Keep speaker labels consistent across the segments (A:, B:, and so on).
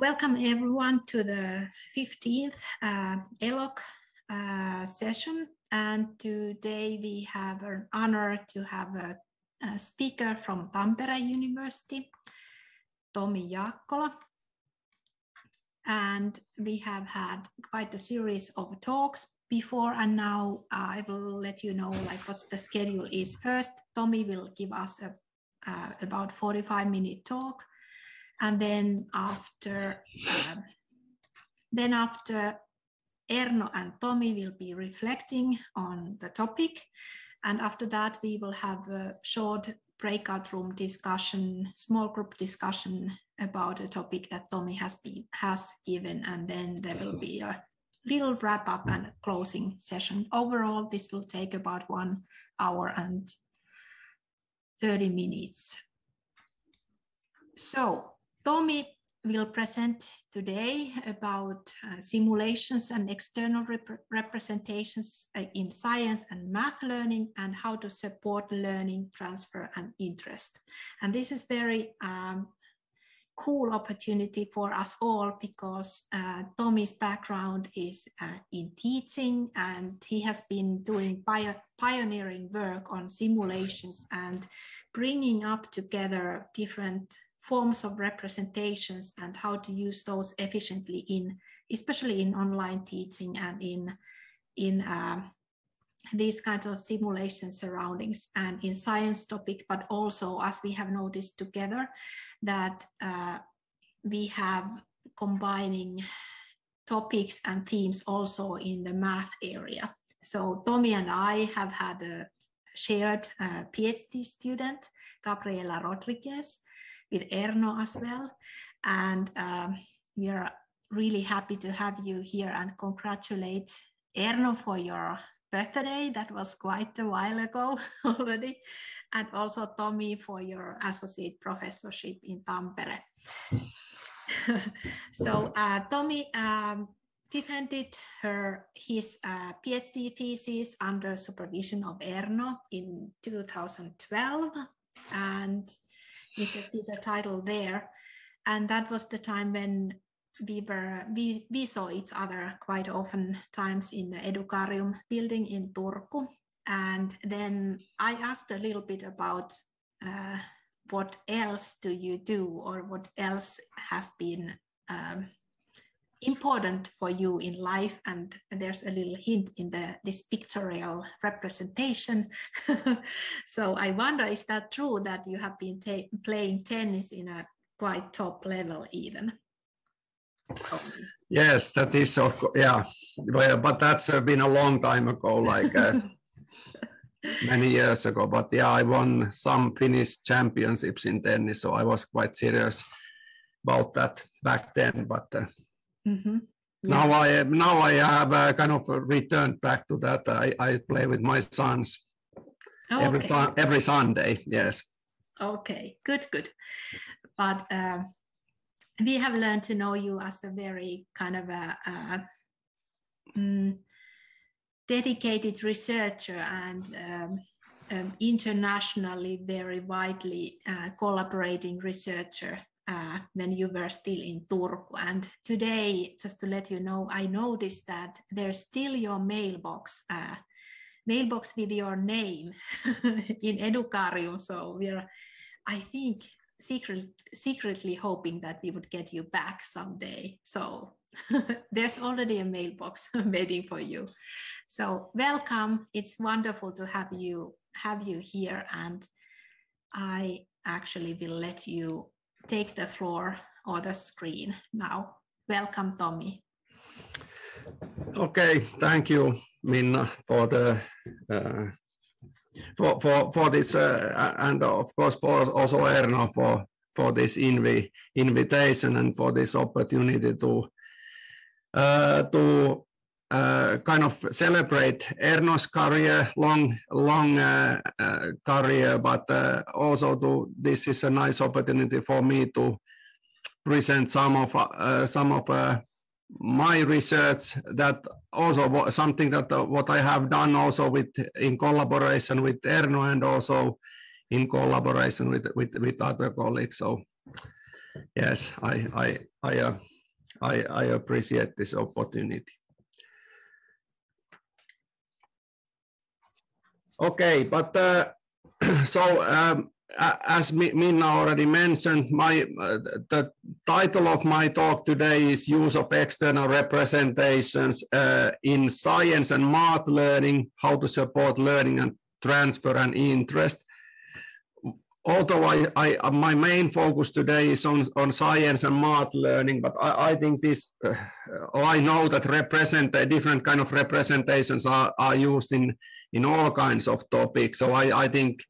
A: welcome everyone to the 15th uh, ELOC uh, session. And today we have an honor to have a, a speaker from Tampere University, Tomi Jaakkola. And we have had quite a series of talks before and now I will let you know like what the schedule is. First, Tomi will give us a, uh, about 45 minute talk and then after um, then after Erno and Tomi will be reflecting on the topic. And after that we will have a short breakout room discussion small group discussion about a topic that Tomi has been has given. And then there will be a little wrap up and closing session. Overall this will take about one hour and 30 minutes. So Tomi will present today about uh, simulations and external rep representations uh, in science and math learning and how to support learning, transfer and interest. And this is very um, cool opportunity for us all because uh, Tomi's background is uh, in teaching and he has been doing pioneering work on simulations and bringing up together different forms of representations and how to use those efficiently in, especially in online teaching and in, in uh, these kinds of simulation surroundings and in science topic, but also as we have noticed together that uh, we have combining topics and themes also in the math area. So Tomi and I have had a shared uh, PhD student, Gabriela Rodriguez, with Erno as well. And um, we are really happy to have you here and congratulate Erno for your birthday. That was quite a while ago already. And also Tomi for your associate professorship in Tampere. so uh, Tomi um, defended her his uh, PhD thesis under supervision of Erno in 2012 and you can see the title there. And that was the time when we were we, we saw each other quite often times in the Educarium building in Turku. And then I asked a little bit about uh, what else do you do or what else has been um, important for you in life and there's a little hint in the this pictorial representation. So i wonder is that true that you have been playing tennis in a quite top level even?
B: Yes that is of course yeah. But that's uh, been a long time ago like uh, many years ago. But yeah i won some finnish championships in tennis so i was quite serious about that back then. But uh, Mm-hmm. Yeah. Now I now I have kind of returned back to that. I, I play with my sons oh, every okay. every Sunday. Yes.
A: Okay, good, good. But uh, we have learned to know you as a very kind of a, a um, dedicated researcher and um, um, internationally very widely uh, collaborating researcher uh, when you were still in Turku. And today, just to let you know, I noticed that there's still your mailbox, uh, mailbox with your name in Educarium. So we're, I think, secret, secretly hoping that we would get you back someday. So there's already a mailbox waiting for you. So welcome. It's wonderful to have you have you here and I actually will let you take the floor or the screen now. Welcome, Tomi.
B: Okay, thank you, Minna, for the uh, for for for this, uh, and of course for also Erno for for this invi invitation and for this opportunity to uh, to uh, kind of celebrate Erno's career, long, long uh, uh, career, but uh, also to this is a nice opportunity for me to present some of uh, some of my research that also something that what I have done also with in collaboration with Erno and also in collaboration with with, with other colleagues. So yes, I I I I, I appreciate this opportunity. Okay, but uh, so um, as Minna already mentioned, my uh, the title of my talk today is use of external representations uh, in science and math learning, how to support learning and transfer and interest. Although I, I my main focus today is on, on science and math learning, but I, I think this, uh, I know that represent different kind of representations are, are used in in all kinds of topics. So I, I think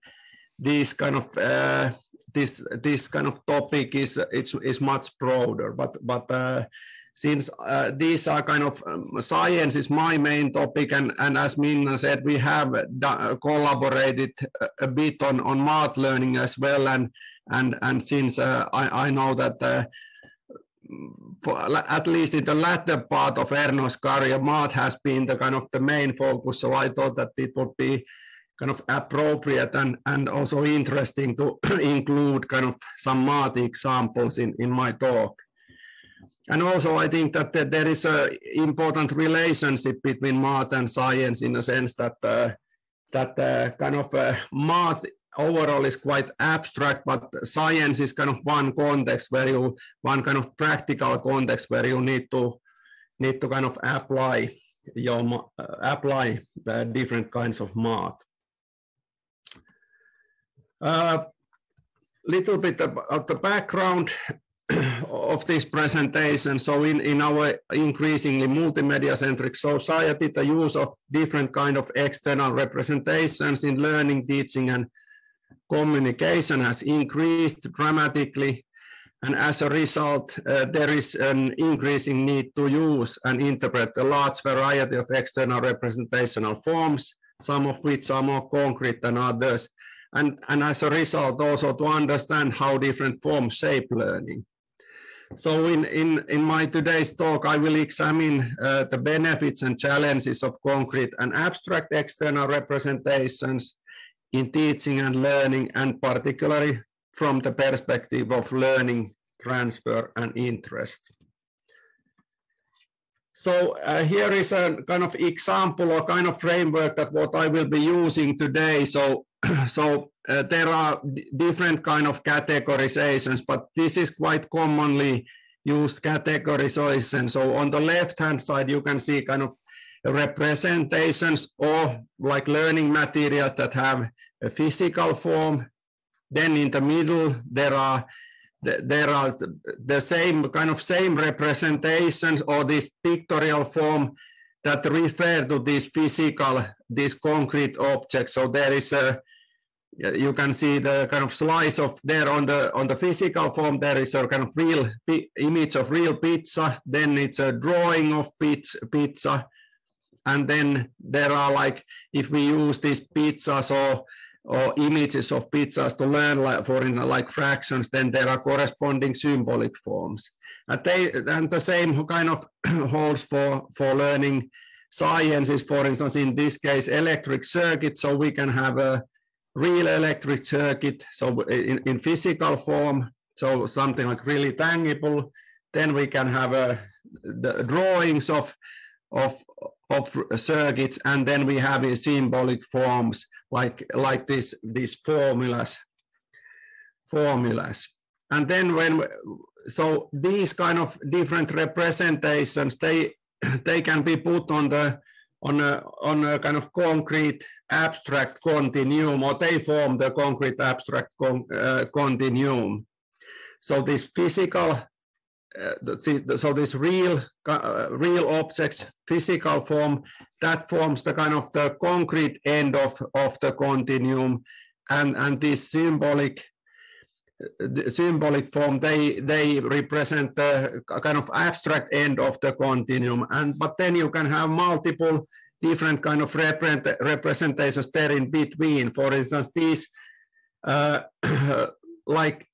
B: this kind of uh, this this kind of topic is it's is much broader. But but uh, since uh, these are kind of um, science is my main topic, and and as Minna said, we have collaborated a bit on on math learning as well, and and and since uh, I I know that. For, at least in the latter part of Erno's career, math has been the kind of the main focus. So I thought that it would be kind of appropriate and, and also interesting to include kind of some math examples in, in my talk. And also I think that there is an important relationship between math and science in a sense that uh, that uh, kind of uh, math overall is quite abstract, but science is kind of one context where you, one kind of practical context where you need to need to kind of apply your uh, apply uh, different kinds of math. A uh, little bit about the background of this presentation. So in, in our increasingly multimedia-centric society, the use of different kind of external representations in learning, teaching, and communication has increased dramatically. And as a result, uh, there is an increasing need to use and interpret a large variety of external representational forms, some of which are more concrete than others, and, and as a result also to understand how different forms shape learning. So in, in, in my today's talk, I will examine uh, the benefits and challenges of concrete and abstract external representations in teaching and learning, and particularly from the perspective of learning, transfer, and interest. So uh, here is a kind of example or kind of framework that what I will be using today. So so uh, there are different kind of categorizations, but this is quite commonly used categorization. So on the left-hand side, you can see kind of representations or like learning materials that have a physical form. Then in the middle, there are there are the same kind of same representations or this pictorial form that refer to these physical, these concrete objects. So there is a you can see the kind of slice of there on the on the physical form there is a kind of real image of real pizza then it's a drawing of pizza and then there are like if we use these pizzas or or images of pizzas to learn like for instance like fractions then there are corresponding symbolic forms. And they and the same kind of holds for for learning sciences. For instance in this case electric circuits so we can have a real electric circuit, so in, in physical form, so something like really tangible. Then we can have a, the drawings of, of, of circuits, and then we have symbolic forms like, like this, these formulas. formulas. And then when, so these kind of different representations, they, they can be put on the on a, on a kind of concrete abstract continuum, or they form the concrete abstract con, uh, continuum. So this physical, uh, so this real, uh, real object, physical form, that forms the kind of the concrete end of, of the continuum, and and this symbolic the symbolic form they they represent the kind of abstract end of the continuum. And but then you can have multiple different kind of representations there in between. For instance these uh, like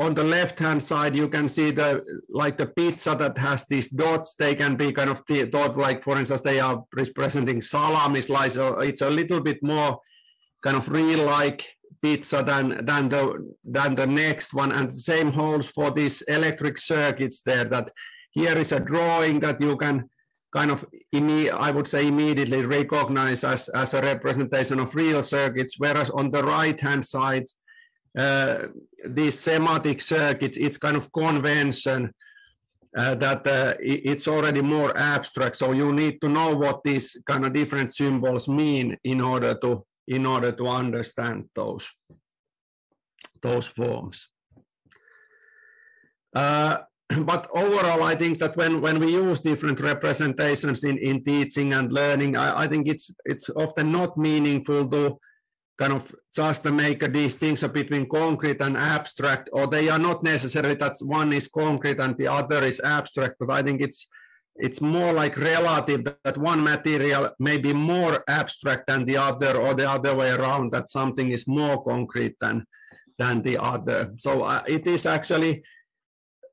B: on the left hand side you can see the like the pizza that has these dots. They can be kind of thought like for instance they are representing salami slice so it's a little bit more kind of real like pizza than than the than the next one. And the same holds for these electric circuits there that here is a drawing that you can kind of I would say immediately recognize as as a representation of real circuits whereas on the right hand side these schematic circuits it's kind of convention uh, that uh, it's already more abstract. So you need to know what these kind of different symbols mean in order to in order to understand those those forms. Uh, but overall, I think that when, when we use different representations in, in teaching and learning, I, I think it's it's often not meaningful to kind of just to make a distinction between concrete and abstract, or they are not necessarily that one is concrete and the other is abstract, but I think it's it's more like relative that one material may be more abstract than the other, or the other way around, that something is more concrete than, than the other. So uh, it is actually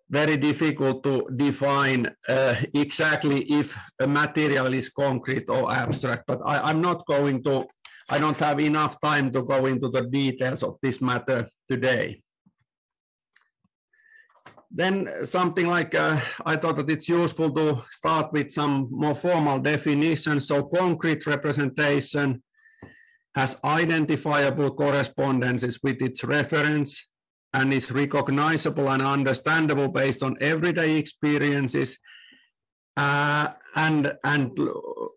B: very difficult to define uh, exactly if a material is concrete or abstract, but I, am not going to I don't have enough time to go into the details of this matter today. Then something like, uh, I thought that it's useful to start with some more formal definitions. So concrete representation has identifiable correspondences with its reference and is recognizable and understandable based on everyday experiences uh, and and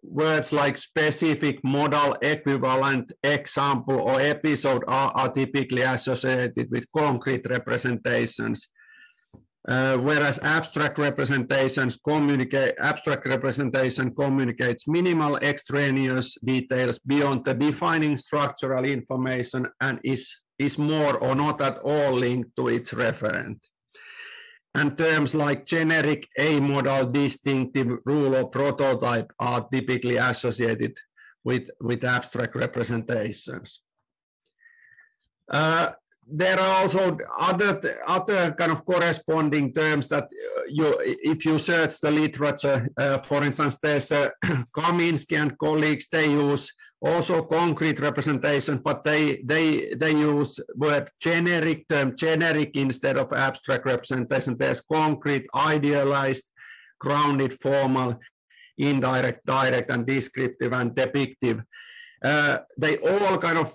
B: words like specific, modal, equivalent, example, or episode are, are typically associated with concrete representations. Uh, whereas abstract representations communicate, abstract representation communicates minimal extraneous details beyond the defining structural information and is, is more or not at all linked to its referent and terms like generic, amodal, distinctive, rule, or prototype are typically associated with, with abstract representations. Uh, there are also other other kind of corresponding terms that you if you search the literature uh, for instance there's uh, Kaminski and colleagues they use also concrete representation, but they they they use word generic term generic instead of abstract representation. There's concrete, idealized, grounded, formal, indirect, direct, and descriptive and depictive. Uh, they all kind of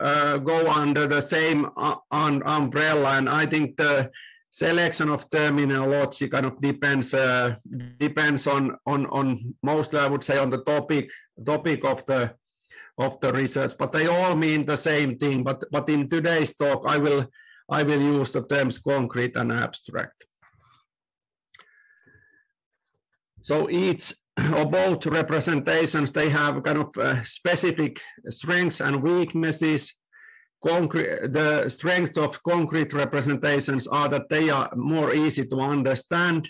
B: uh, go under the same uh, umbrella, and I think the selection of terminology kind of depends uh, depends on on on mostly I would say on the topic topic of the of the research, but they all mean the same thing. But but in today's talk, I will I will use the terms concrete and abstract. So each or both representations, they have kind of uh, specific strengths and weaknesses concrete, the strengths of concrete representations are that they are more easy to understand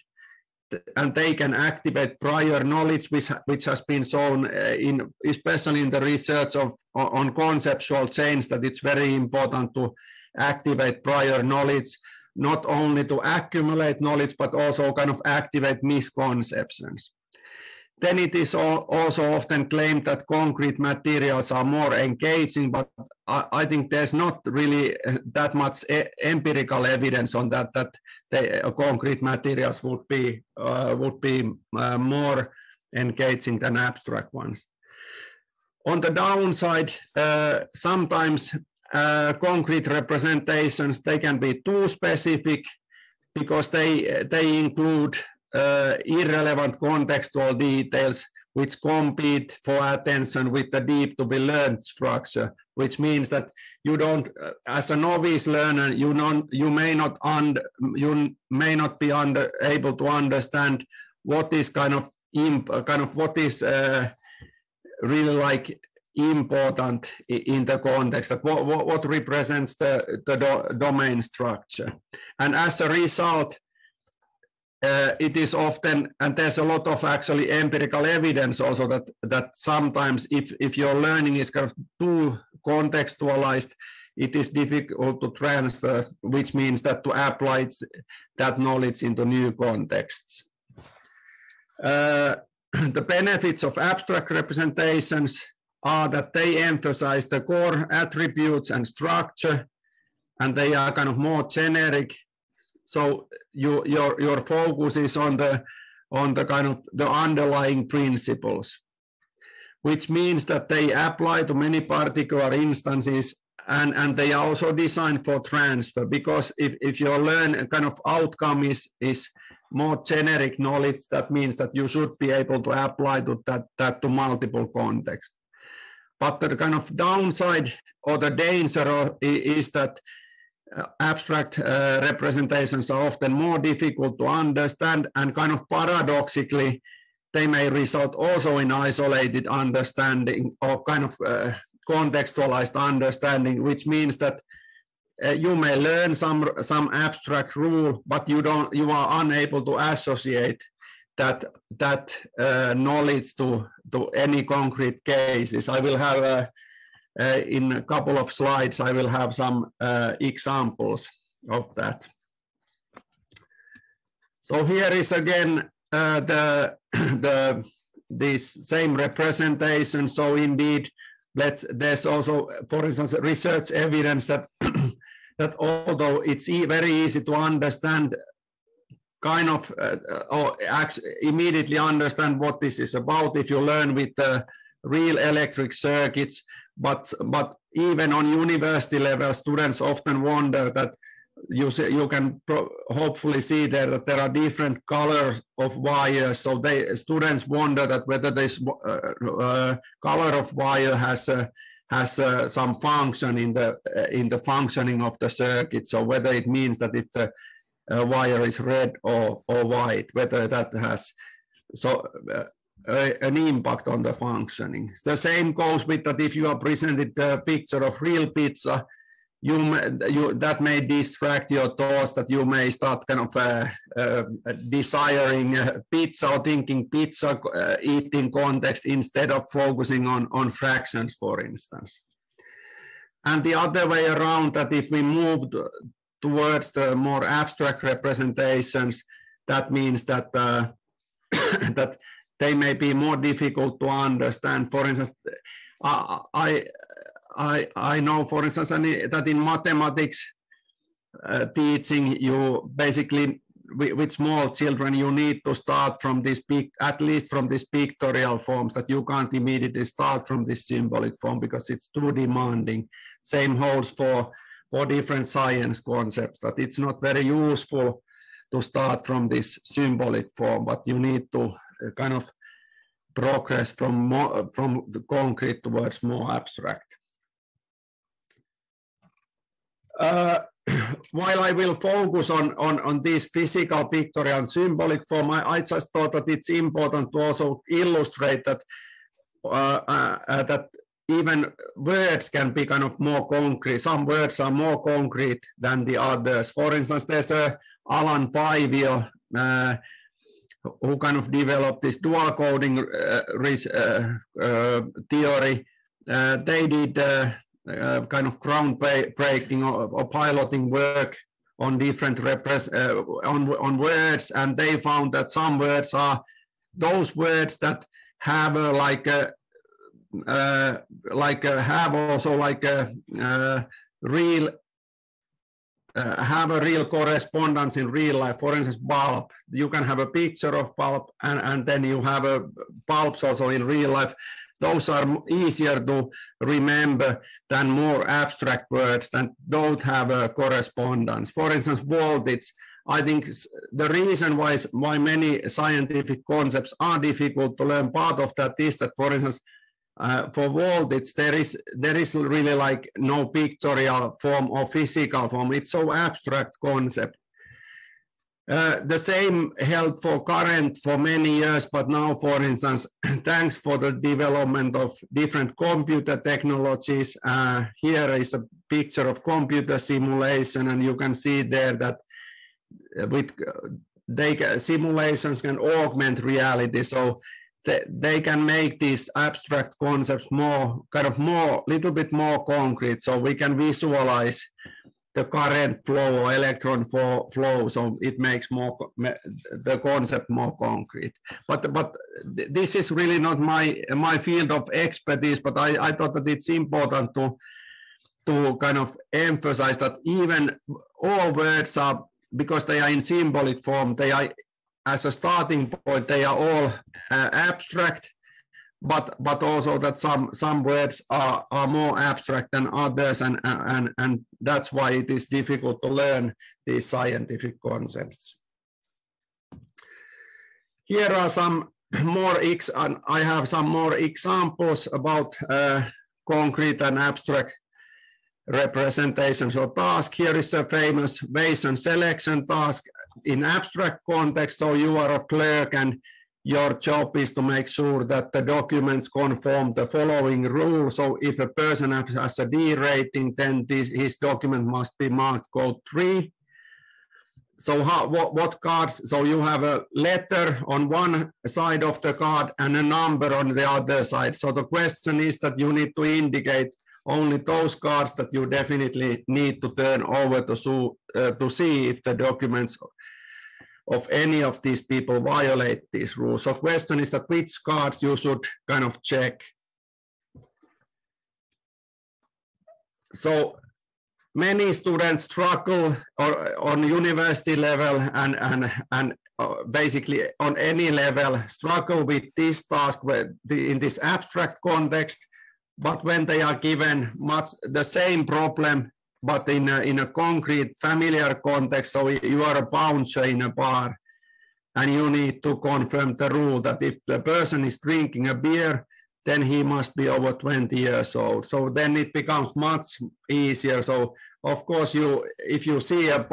B: and they can activate prior knowledge which, which has been shown uh, in especially in the research of on conceptual change that it's very important to activate prior knowledge not only to accumulate knowledge but also kind of activate misconceptions then it is also often claimed that concrete materials are more engaging, but I think there's not really uh, that much empirical evidence on that, that the uh, concrete materials would be, uh, would be uh, more engaging than abstract ones. On the downside, uh, sometimes uh, concrete representations, they can be too specific because they, they include uh, irrelevant contextual details which compete for attention with the deep to be learned structure, which means that you don't, uh, as a novice learner, you non, you may not under, you may not be under able to understand what is kind of imp, kind of what is uh, really like important in the context that what, what represents the, the do, domain structure. And as a result uh, it is often, and there's a lot of actually empirical evidence also that that sometimes if if your learning is kind of too contextualized, it is difficult to transfer, which means that to apply that knowledge into new contexts. Uh, the benefits of abstract representations are that they emphasize the core attributes and structure, and they are kind of more generic. So you, your, your focus is on the, on the kind of the underlying principles, which means that they apply to many particular instances and, and they are also designed for transfer because if, if your learn kind of outcome is, is more generic knowledge, that means that you should be able to apply to that, that to multiple contexts. But the kind of downside or the danger is that abstract uh, representations are often more difficult to understand and kind of paradoxically they may result also in isolated understanding or kind of uh, contextualized understanding, which means that uh, you may learn some some abstract rule, but you don't you are unable to associate that that uh, knowledge to to any concrete cases. I will have a, uh, in a couple of slides. I will have some uh, examples of that. So here is again uh, the the this same representation. So indeed let's there's also for instance research evidence that that although it's e very easy to understand kind of uh, or immediately understand what this is about if you learn with the real electric circuits but but even on university level students often wonder that you see, you can hopefully see there that there are different colors of wires. So they students wonder that whether this uh, uh, color of wire has uh, has uh, some function in the uh, in the functioning of the circuit. So whether it means that if the uh, wire is red or or white, whether that has so. An impact on the functioning. The same goes with that if you are presented a picture of real pizza, you, you that may distract your thoughts that you may start kind of uh, uh, desiring uh, pizza or thinking pizza uh, eating context instead of focusing on on fractions for instance and the other way around that if we move towards the more abstract representations that means that uh, that they may be more difficult to understand for instance I, I, I know, for instance, that in mathematics uh, teaching, you basically, with, small children, you need to start from this, at least from these pictorial forms, that you can't immediately start from this symbolic form because it's too demanding. Same holds for, for different science concepts, that it's not very useful to start from this symbolic form, but you need to kind of progress from more, from the concrete towards more abstract. Uh, while I will focus on, on, on this physical, pictorial, and symbolic form, I, I just thought that it's important to also illustrate that uh, uh, uh, that even words can be kind of more concrete. Some words are more concrete than the others. For instance, there's a Alan Paivio uh, who kind of developed this dual coding uh, theory. they did uh, kind of groundbreaking or, or, piloting work on different uh, on on words, and they found that some words are those words that have a, like a uh, like a, have also like a uh, real uh, have a real correspondence in real life. For instance, bulb. You can have a picture of bulb, and, and then you have a bulbs also in real life those are easier to remember than more abstract words that don't have a correspondence. For instance, voltage, I think the reason why, why many scientific concepts are difficult to learn, part of that is that, for instance, uh, for voltage, there is there is really like no pictorial form or physical form. It's so abstract concept. Uh, the same held for current for many years, but now, for instance, thanks for the development of different computer technologies, uh, here is a picture of computer simulation, and you can see there that uh, with uh, they simulations can augment reality, so they, can make these abstract concepts more kind of more little bit more concrete, so we can visualize the current flow or electron flow so it makes more the concept more concrete. But but this is really not my my field of expertise but i i thought that it's important to to kind of emphasize that even all words are because they are in symbolic form they are as a starting point they are all uh, abstract but but also that some some words are are more abstract than others and and and that's why it is difficult to learn these scientific concepts. Here are some more ex and i have some more examples about uh, concrete and abstract representations or task here is a famous Wason selection task in abstract context so you are a clerk and your job is to make sure that the documents conform the following rule. So if a person has a D rating, then this, his document must be marked code three. So how, what, what cards? So you have a letter on one side of the card and a number on the other side. So the question is that you need to indicate only those cards that you definitely need to turn over to, uh, to see if the documents of any of these people violate these rules. So question is that which cards you should kind of check. So many students struggle or, on university level and, and, and uh, basically on any level struggle with this task in this abstract context, but when they are given much the same problem but in a, in a concrete familiar context, so you are a bouncer in a bar and you need to confirm the rule that if the person is drinking a beer, then he must be over 20 years old. So then it becomes much easier. So of course, you if you see a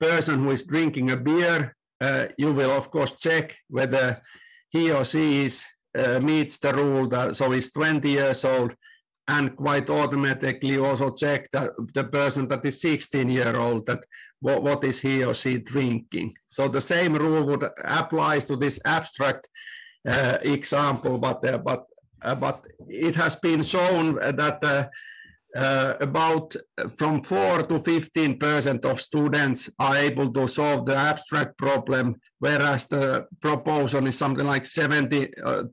B: person who is drinking a beer, uh, you will of course check whether he or she is uh, meets the rule that so he's 20 years old and quite automatically also check that the person that is 16 year old that what, what is he or she drinking. So the same rule would applies to this abstract uh, example, but uh, but uh, but it has been shown that uh, uh, about from 4 to 15 percent of students are able to solve the abstract problem, whereas the proposal is something like 73 uh,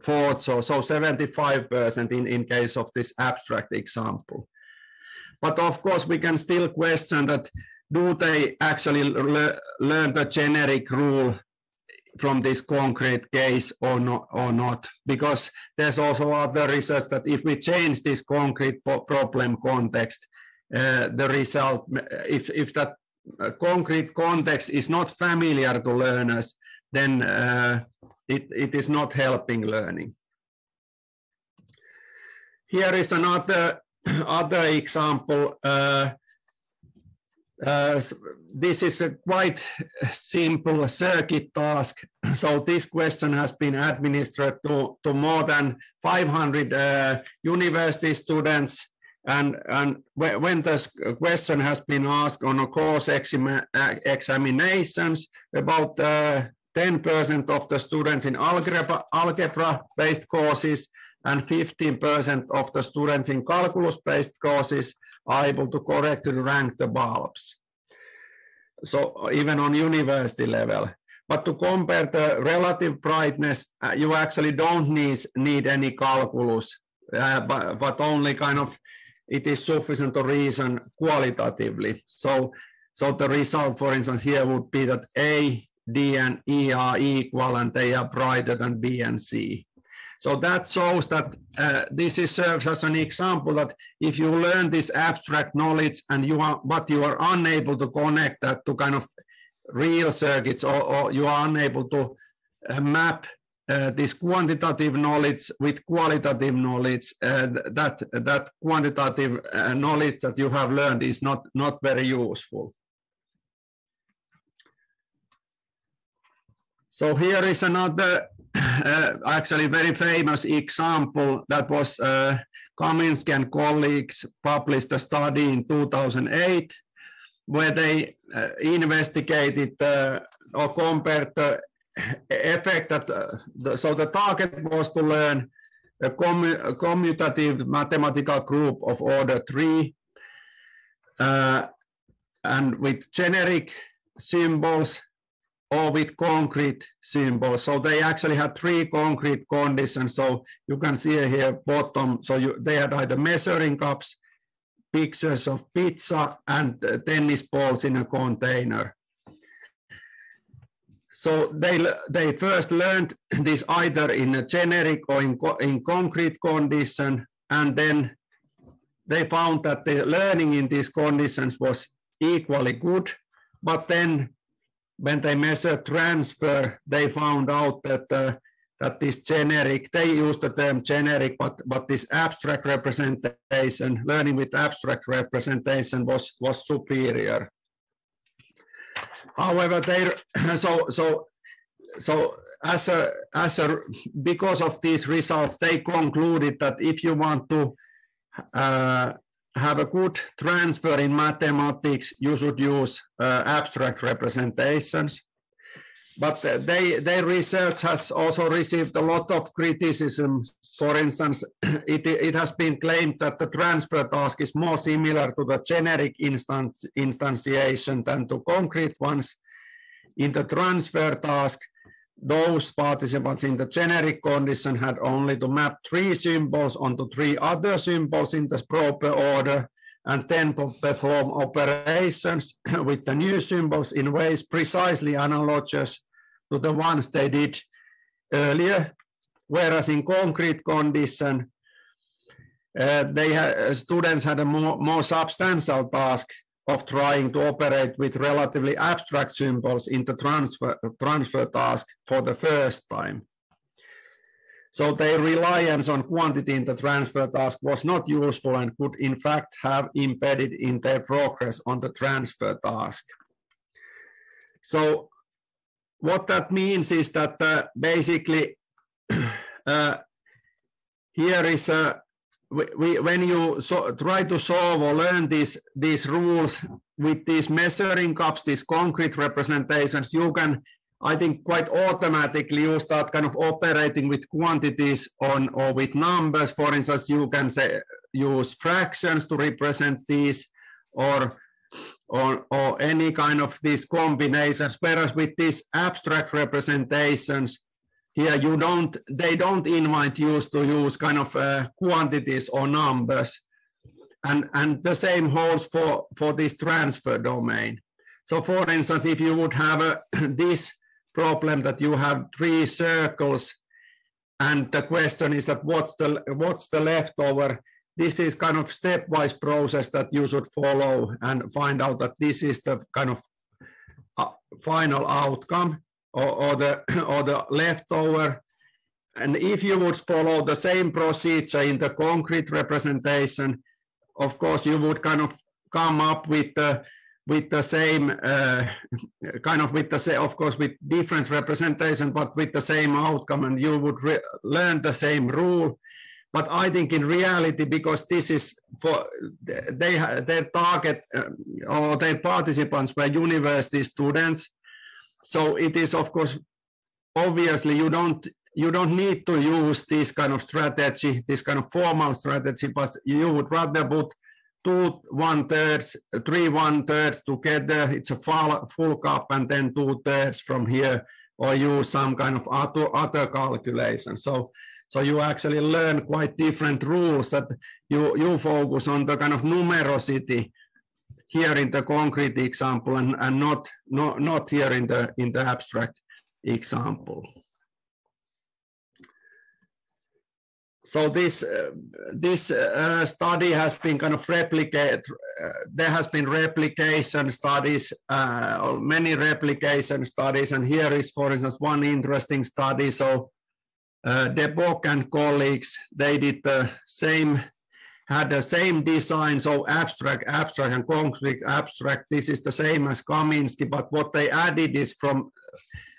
B: fourths or so 75 percent in, in case of this abstract example. But of course, we can still question that do they actually le learn the generic rule from this concrete case or not, or not, because there's also other research that if we change this concrete problem context, uh, the result, if, if that uh, concrete context is not familiar to learners, then uh, it, it is not helping learning. Here is another other example. Uh, uh, this is a quite simple circuit task. So this question has been administered to, to more than 500 uh, university students. And, and when this question has been asked on a course exam examinations, about 10% uh, of the students in algebra-based algebra courses and 15% of the students in calculus-based courses are able to correctly rank the bulbs. So even on university level. But to compare the relative brightness, uh, you actually don't need, need any calculus, uh, but, but only kind of it is sufficient to reason qualitatively. So, so the result, for instance, here would be that A, D, and E are equal and they are brighter than B and C. So that shows that uh, this is, serves as an example that if you learn this abstract knowledge and you are, but you are unable to connect that to kind of real circuits or, or you are unable to uh, map uh, this quantitative knowledge with qualitative knowledge, uh, that that quantitative uh, knowledge that you have learned is not not very useful. So here is another uh, actually very famous example that was uh, Kaminski and colleagues published a study in 2008 where they uh, investigated uh, or compared the effect that, uh, the, so the target was to learn a, commu a commutative mathematical group of order three uh, and with generic symbols or with concrete symbols. So they actually had three concrete conditions. So you can see here bottom. So you, they had either measuring cups, pictures of pizza, and uh, tennis balls in a container. So they, they first learned this either in a generic or in, in concrete condition, and then they found that the learning in these conditions was equally good, but then when they measured transfer, they found out that uh, that this generic, they use the term generic, but but this abstract representation, learning with abstract representation was was superior. However, they so so so as a as a because of these results, they concluded that if you want to uh, have a good transfer in mathematics, you should use uh, abstract representations. But uh, they, their research has also received a lot of criticism. For instance, it, it has been claimed that the transfer task is more similar to the generic instantiation than to concrete ones. In the transfer task, those participants in the generic condition had only to map three symbols onto three other symbols in the proper order and then perform operations with the new symbols in ways precisely analogous to the ones they did earlier. Whereas in concrete condition, uh, they had, students had a more, more substantial task of trying to operate with relatively abstract symbols in the transfer, transfer task for the first time. So their reliance on quantity in the transfer task was not useful and could in fact have impeded in their progress on the transfer task. So what that means is that uh, basically uh, here is a when you so, try to solve or learn these, these rules with these measuring cups, these concrete representations, you can, I think, quite automatically you start kind of operating with quantities on or with numbers. For instance, you can say use fractions to represent these or or, or any kind of these combinations. Whereas with these abstract representations, here you don't they don't invite you to use kind of uh, quantities or numbers. And and the same holds for for this transfer domain. So for instance if you would have a, this problem that you have three circles and the question is that what's the what's the leftover this is kind of stepwise process that you should follow and find out that this is the kind of uh, final outcome or, or the or the leftover. And if you would follow the same procedure in the concrete representation, of course, you would kind of come up with the with the same uh, kind of with the same, of course, with different representation, but with the same outcome, and you would learn the same rule. But I think in reality, because this is for they their target uh, or their participants were university students, so it is, of course, obviously you don't you don't need to use this kind of strategy, this kind of formal strategy, but you would rather put two one thirds, three one thirds together. It's a full, full cup, and then two thirds from here, or use some kind of other other calculation. So so you actually learn quite different rules that you you focus on the kind of numerosity here in the concrete example and, and not, not, not here in the, in the abstract example. So this, uh, this uh, study has been kind of replicated, uh, there has been replication studies, uh, many replication studies, and here is, for instance, one interesting study. So uh, De and colleagues, they did the same had the same design, so abstract, abstract, and concrete abstract. This is the same as Kaminski, but what they added is from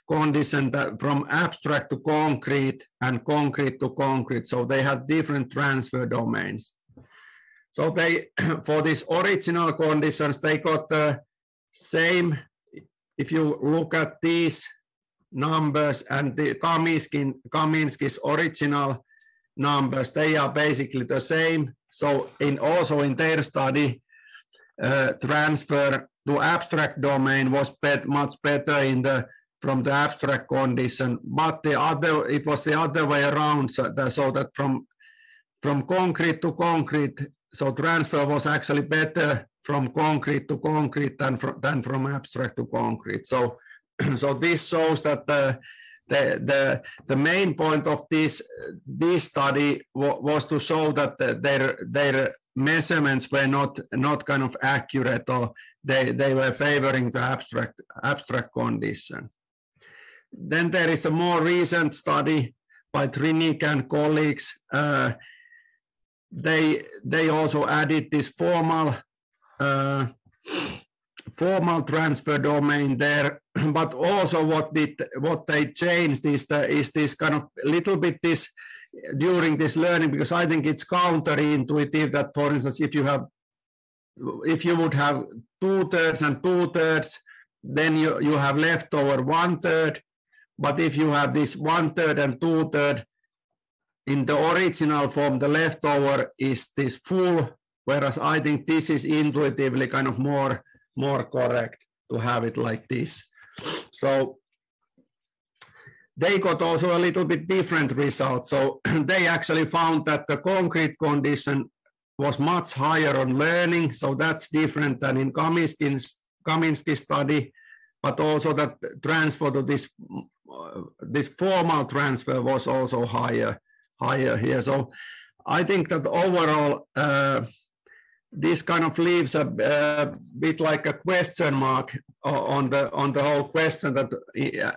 B: condition that from abstract to concrete and concrete to concrete. So they had different transfer domains. So they, for these original conditions, they got the same. If you look at these numbers and the Kaminski, Kaminski's original numbers, they are basically the same. So in also in their study, uh, transfer to abstract domain was bet much better in the from the abstract condition, but the other it was the other way around, so that, so that from from concrete to concrete, so transfer was actually better from concrete to concrete than from, than from abstract to concrete. So, so this shows that the, the, the main point of this, this study was to show that their, their measurements were not, not kind of accurate or they, they were favoring the abstract, abstract condition. Then there is a more recent study by Trninic and colleagues. Uh, they, they also added this formal uh, formal transfer domain there, but also what did what they changed is the, is this kind of little bit this during this learning because I think it's counterintuitive that for instance if you have if you would have two thirds and two thirds then you you have left over one third but if you have this one third and two third in the original form the leftover is this full whereas I think this is intuitively kind of more more correct to have it like this. So they got also a little bit different results. So they actually found that the concrete condition was much higher on learning. So that's different than in Kaminski's, Kaminski study, but also that transfer to this, uh, this formal transfer was also higher, higher here. So I think that overall, uh, this kind of leaves a, a, bit like a question mark on the on the whole question that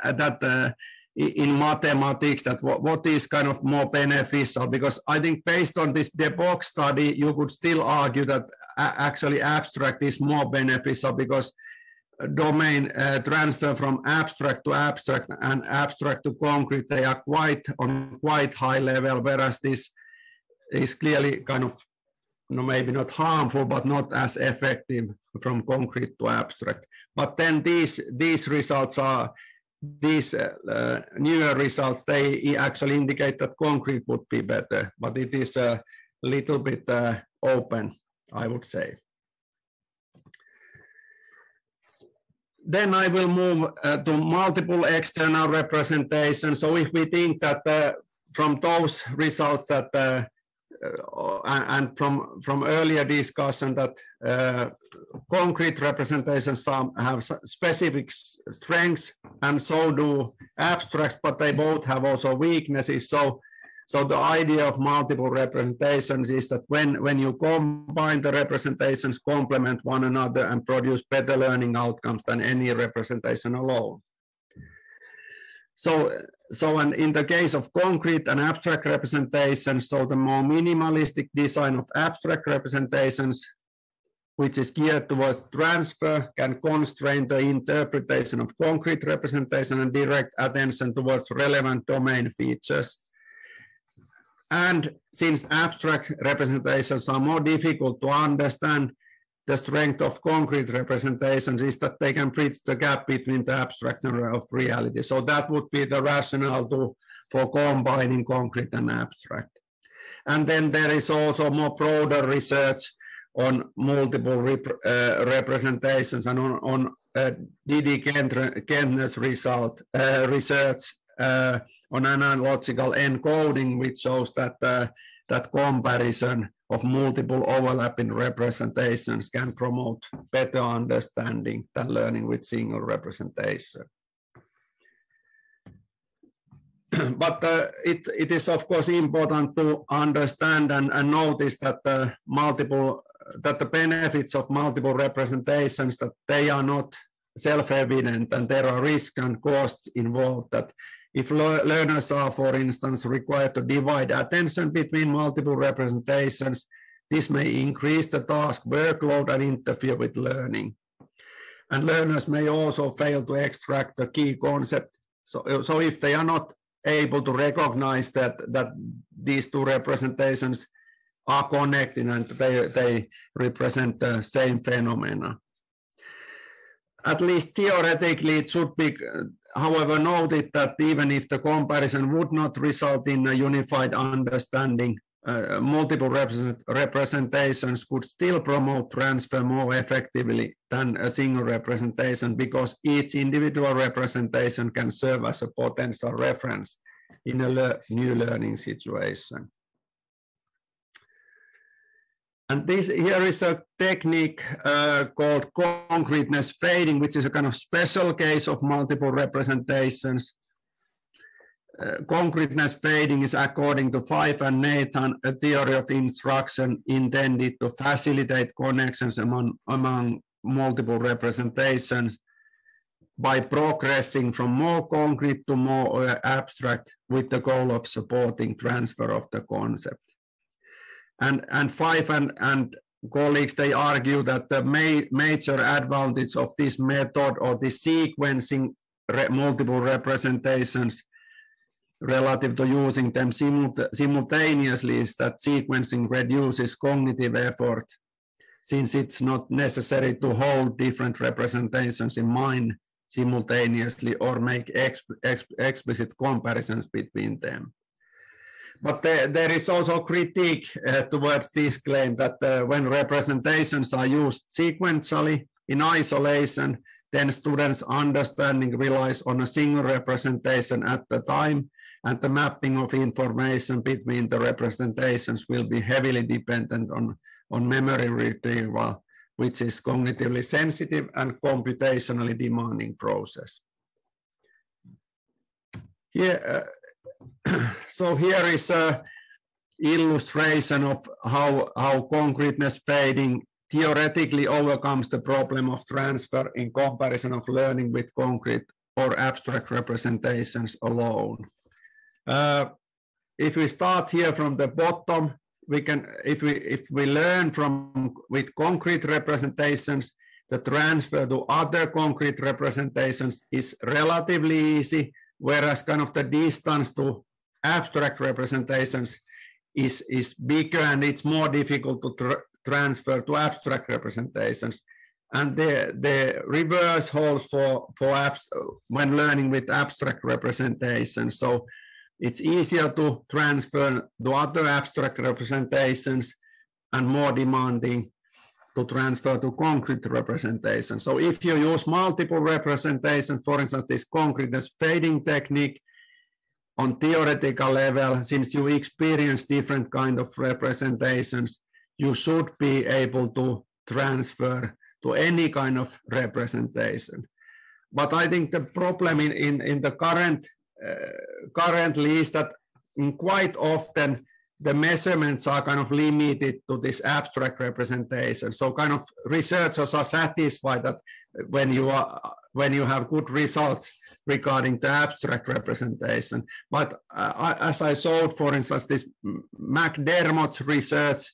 B: that uh, in mathematics that what, what is kind of more beneficial? Because I think based on this De Bock study you could still argue that actually abstract is more beneficial because domain uh, transfer from abstract to abstract and abstract to concrete they are quite on quite high level whereas this is clearly kind of no, maybe not harmful, but not as effective from concrete to abstract. But then these, these results are, these uh, uh, newer results, they actually indicate that concrete would be better, but it is a little bit uh, open, I would say. Then I will move uh, to multiple external representations. So if we think that uh, from those results that uh, and from from earlier discussion that uh, concrete representations have specific strengths and so do abstracts, but they both have also weaknesses. So, so the idea of multiple representations is that when, when you combine the representations complement one another and produce better learning outcomes than any representation alone. So, so and in the case of concrete and abstract representations, so the more minimalistic design of abstract representations, which is geared towards transfer, can constrain the interpretation of concrete representation and direct attention towards relevant domain features. And since abstract representations are more difficult to understand, the strength of concrete representations is that they can bridge the gap between the abstract abstraction of reality. So that would be the rationale to, for combining concrete and abstract. And then there is also more broader research on multiple rep, uh, representations and on, on uh, Dedre Gentner's result, uh, research uh, on analogical encoding, which shows that uh, that comparison of multiple overlapping representations can promote better understanding than learning with single representation. but uh, it, it is of course important to understand and, and notice that the multiple that the benefits of multiple representations that they are not self-evident and there are risks and costs involved that if learners are, for instance, required to divide attention between multiple representations, this may increase the task workload and interfere with learning. And learners may also fail to extract the key concept. So, so if they are not able to recognize that, that these two representations are connected and they, they represent the same phenomena. At least theoretically, it should be however, noted that even if the comparison would not result in a unified understanding, uh, multiple represent representations could still promote transfer more effectively than a single representation because each individual representation can serve as a potential reference in a le new learning situation. And this here is a technique uh, called concreteness fading, which is a kind of special case of multiple representations. Uh, concreteness fading is according to Fyfe and Nathan, a theory of instruction intended to facilitate connections among, among multiple representations by progressing from more concrete to more uh, abstract with the goal of supporting transfer of the concept. And, and Fyfe and, and colleagues, they argue that the ma major advantage of this method or the sequencing re multiple representations relative to using them simultaneously is that sequencing reduces cognitive effort since it's not necessary to hold different representations in mind simultaneously or make exp exp explicit comparisons between them. But there, there is also critique uh, towards this claim that uh, when representations are used sequentially in isolation, then students' understanding relies on a single representation at the time, and the mapping of information between the representations will be heavily dependent on, on memory retrieval, which is cognitively sensitive and computationally demanding process. Here, uh, so here is a illustration of how, how concreteness fading theoretically overcomes the problem of transfer in comparison of learning with concrete or abstract representations alone. Uh, if we start here from the bottom, we can, if we if we learn from with concrete representations, the transfer to other concrete representations is relatively easy whereas kind of the distance to abstract representations is, is bigger and it's more difficult to tr transfer to abstract representations. And the, the reverse holds for, for apps when learning with abstract representations. So it's easier to transfer to other abstract representations and more demanding to transfer to concrete representation. So if you use multiple representations, for instance, this concreteness fading technique on theoretical level, since you experience different kind of representations, you should be able to transfer to any kind of representation. But I think the problem in, in, in the current uh, currently is that quite often the measurements are kind of limited to this abstract representation. So kind of researchers are satisfied that when you are when you have good results regarding the abstract representation. But uh, as I showed, for instance, this McDermott's research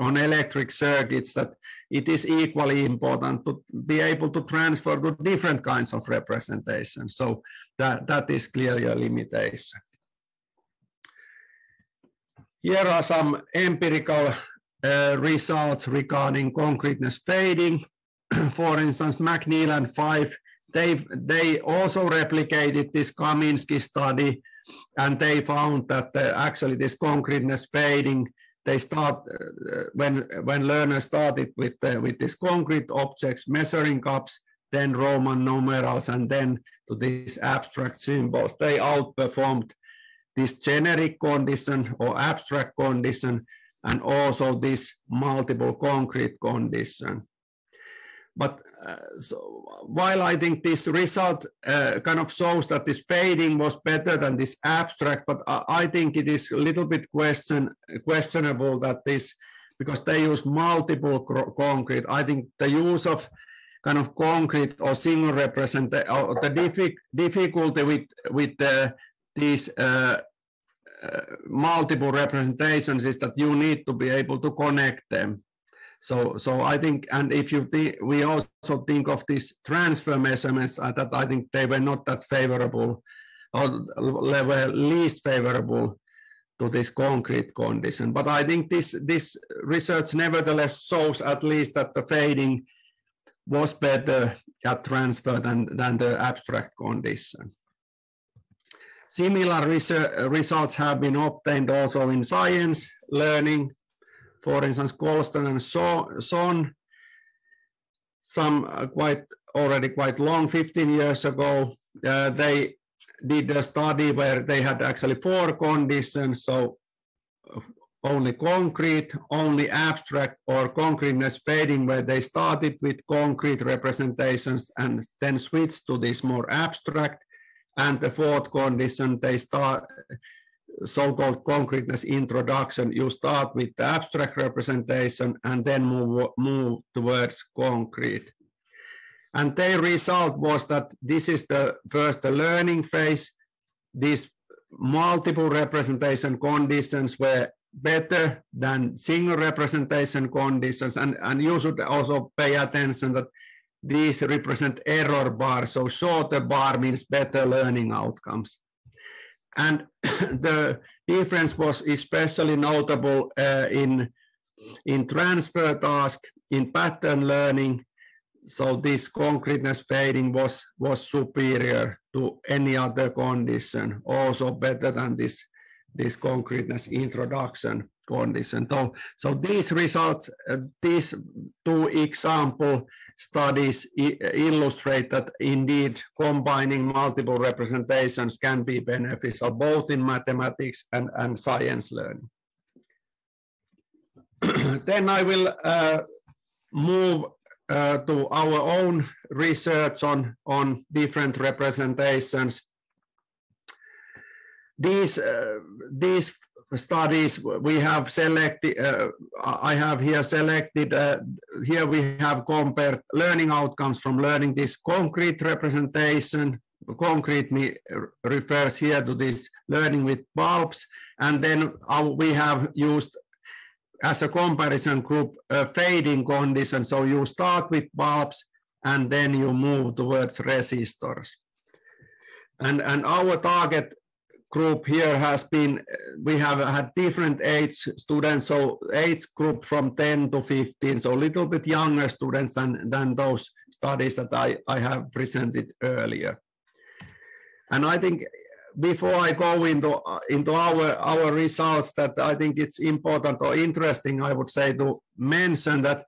B: on electric circuits, that it is equally important to be able to transfer to different kinds of representation. So that, that is clearly a limitation. Here are some empirical uh, results regarding concreteness fading. For instance, McNeil and Fyfe, they, they also replicated this Kaminski study and they found that uh, actually this concreteness fading, they start uh, when when learners started with uh, with these concrete objects, measuring cups, then Roman numerals, and then to these abstract symbols. They outperformed this generic condition or abstract condition and also this multiple concrete condition. But uh, so while I think this result uh, kind of shows that this fading was better than this abstract, but I, I think it is a little bit question questionable that this because they use multiple concrete. I think the use of kind of concrete or single representation or the diffi difficulty with with the these uh, uh, multiple representations is that you need to be able to connect them. So, so I think, and if you think, we also think of these transfer measurements uh, that I think they were not that favorable or were least favorable to this concrete condition. But I think this, this research nevertheless shows at least that the fading was better at transfer than, than the abstract condition. Similar results have been obtained also in science learning. For instance, Goldstone and so, Son, some uh, quite already quite long, 15 years ago, uh, they did a study where they had actually four conditions. So uh, only concrete, only abstract or concreteness fading where they started with concrete representations and then switched to this more abstract and the fourth condition, they start so-called concreteness introduction. You start with the abstract representation and then move, move towards concrete. And their result was that this is the first the learning phase. These multiple representation conditions were better than single representation conditions. And, and you should also pay attention that these represent error bars. So shorter bar means better learning outcomes. And the difference was especially notable uh, in, in transfer task, in pattern learning. So this concreteness fading was, was superior to any other condition, also better than this, this concreteness introduction condition. So, so these results, uh, these two example studies illustrate that indeed combining multiple representations can be beneficial both in mathematics and, and science learning. then I will uh, move uh, to our own research on, on different representations. These, uh, these studies we have selected, uh, I have here selected, uh, here we have compared learning outcomes from learning this concrete representation, concrete refers here to this learning with bulbs, and then we have used as a comparison group a fading condition, so you start with bulbs and then you move towards resistors. And, and our target group here has been, we have had different age students, so age group from 10 to 15, so a little bit younger students than, than those studies that I, I have presented earlier. And I think before I go into, into our, our results that I think it's important or interesting, I would say to mention that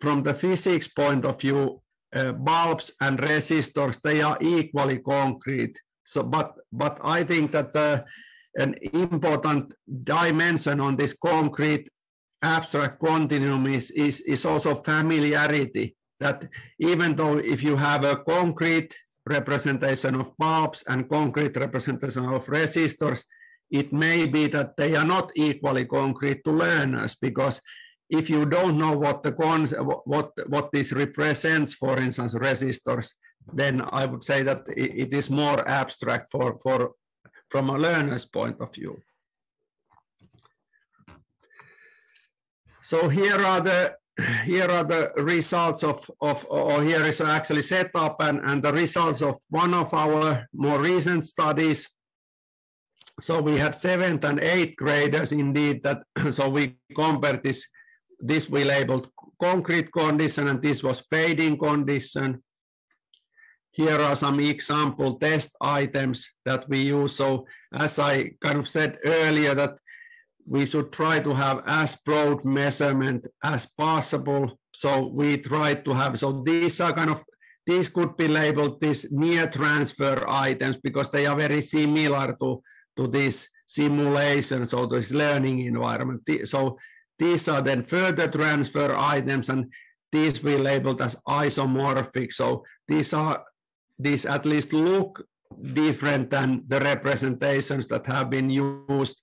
B: from the physics point of view, uh, bulbs and resistors, they are equally concrete so, but but I think that uh, an important dimension on this concrete abstract continuum is, is, is also familiarity. That even though if you have a concrete representation of bulbs and concrete representation of resistors, it may be that they are not equally concrete to learners because if you don't know what the cons what what this represents, for instance, resistors, then I would say that it is more abstract for, for from a learner's point of view. So here are the here are the results of, of or here is actually set up and, and the results of one of our more recent studies. So we had seventh and eighth graders indeed that so we compared this this we labeled concrete condition and this was fading condition here are some example test items that we use. So as I kind of said earlier that we should try to have as broad measurement as possible. So we try to have, so these are kind of, these could be labeled these near transfer items because they are very similar to, to this simulation, so this learning environment. So these are then further transfer items and these we labeled as isomorphic. So these are these at least look different than the representations that have been used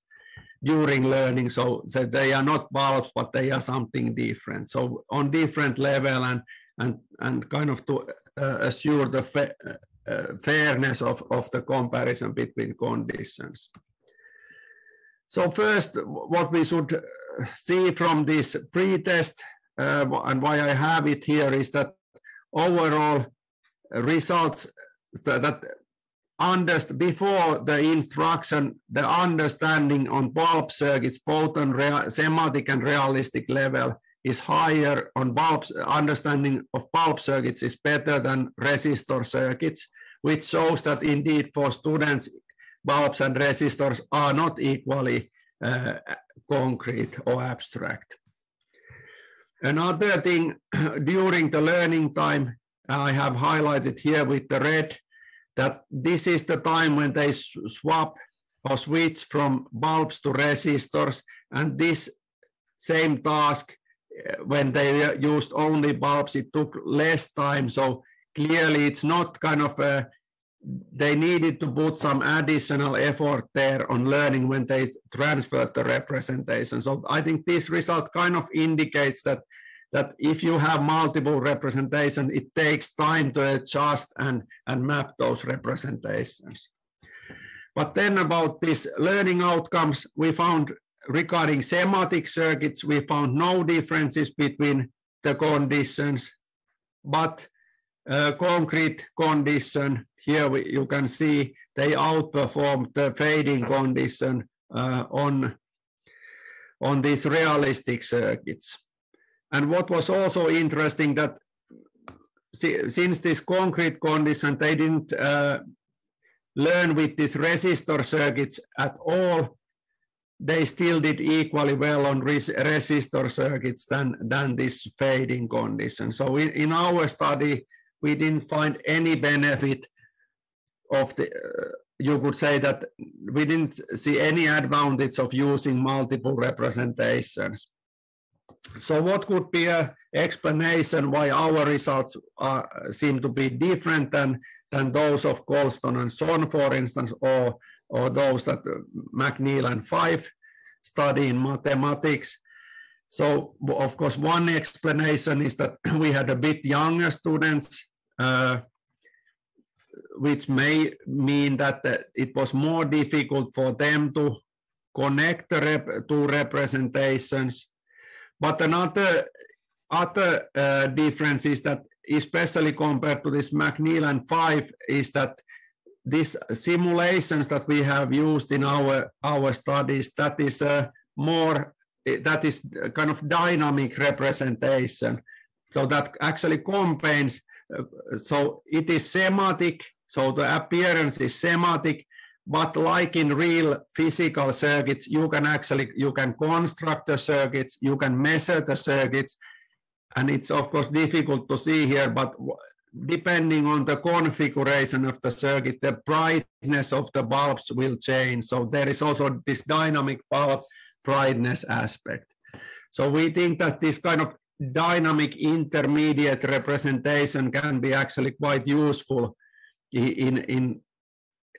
B: during learning. So, that they are not bulbs, but they are something different. So on different level and and and kind of to uh, assure the fa uh, fairness of, of the comparison between conditions. So first, what we should see from this pretest uh, and why I have it here is that overall results that underst before the instruction, the understanding on bulb circuits, both on real, schematic and realistic level, is higher on bulb understanding of bulb circuits is better than resistor circuits, which shows that indeed for students bulbs and resistors are not equally uh, concrete or abstract. Another thing during the learning time, I have highlighted here with the red, that this is the time when they swap or switch from bulbs to resistors, and this same task, uh, when they used only bulbs, it took less time. So clearly it's not kind of a they needed to put some additional effort there on learning when they transferred the representation. So I think this result kind of indicates that that if you have multiple representation, it takes time to adjust and, and map those representations. But then about these learning outcomes, we found regarding schematic circuits, we found no differences between the conditions, but uh, concrete condition here we, you can see they outperformed the fading condition uh, on, on these realistic circuits. And what was also interesting that since this concrete condition, they didn't uh, learn with these resistor circuits at all, they still did equally well on res resistor circuits than, than this fading condition. So in, in our study, we didn't find any benefit of the, uh, you could say that we didn't see any advantage of using multiple representations. So what could be an explanation why our results seem to be different than, than those of Goldstone and Son, for instance, or, or those that McNeil and Fyfe study in mathematics? So, of course, one explanation is that we had a bit younger students uh, which may mean that it was more difficult for them to connect the rep two representations. But another other uh, difference is that, especially compared to this McNeil and Fyfe, is that these simulations that we have used in our our studies that is a more that is kind of dynamic representation. So that actually combines so it is schematic so the appearance is schematic, but like in real physical circuits, you can actually, you can construct the circuits, you can measure the circuits, and it's of course difficult to see here, but depending on the configuration of the circuit, the brightness of the bulbs will change. So there is also this dynamic bulb brightness aspect. So we think that this kind of dynamic intermediate representation can be actually quite useful in in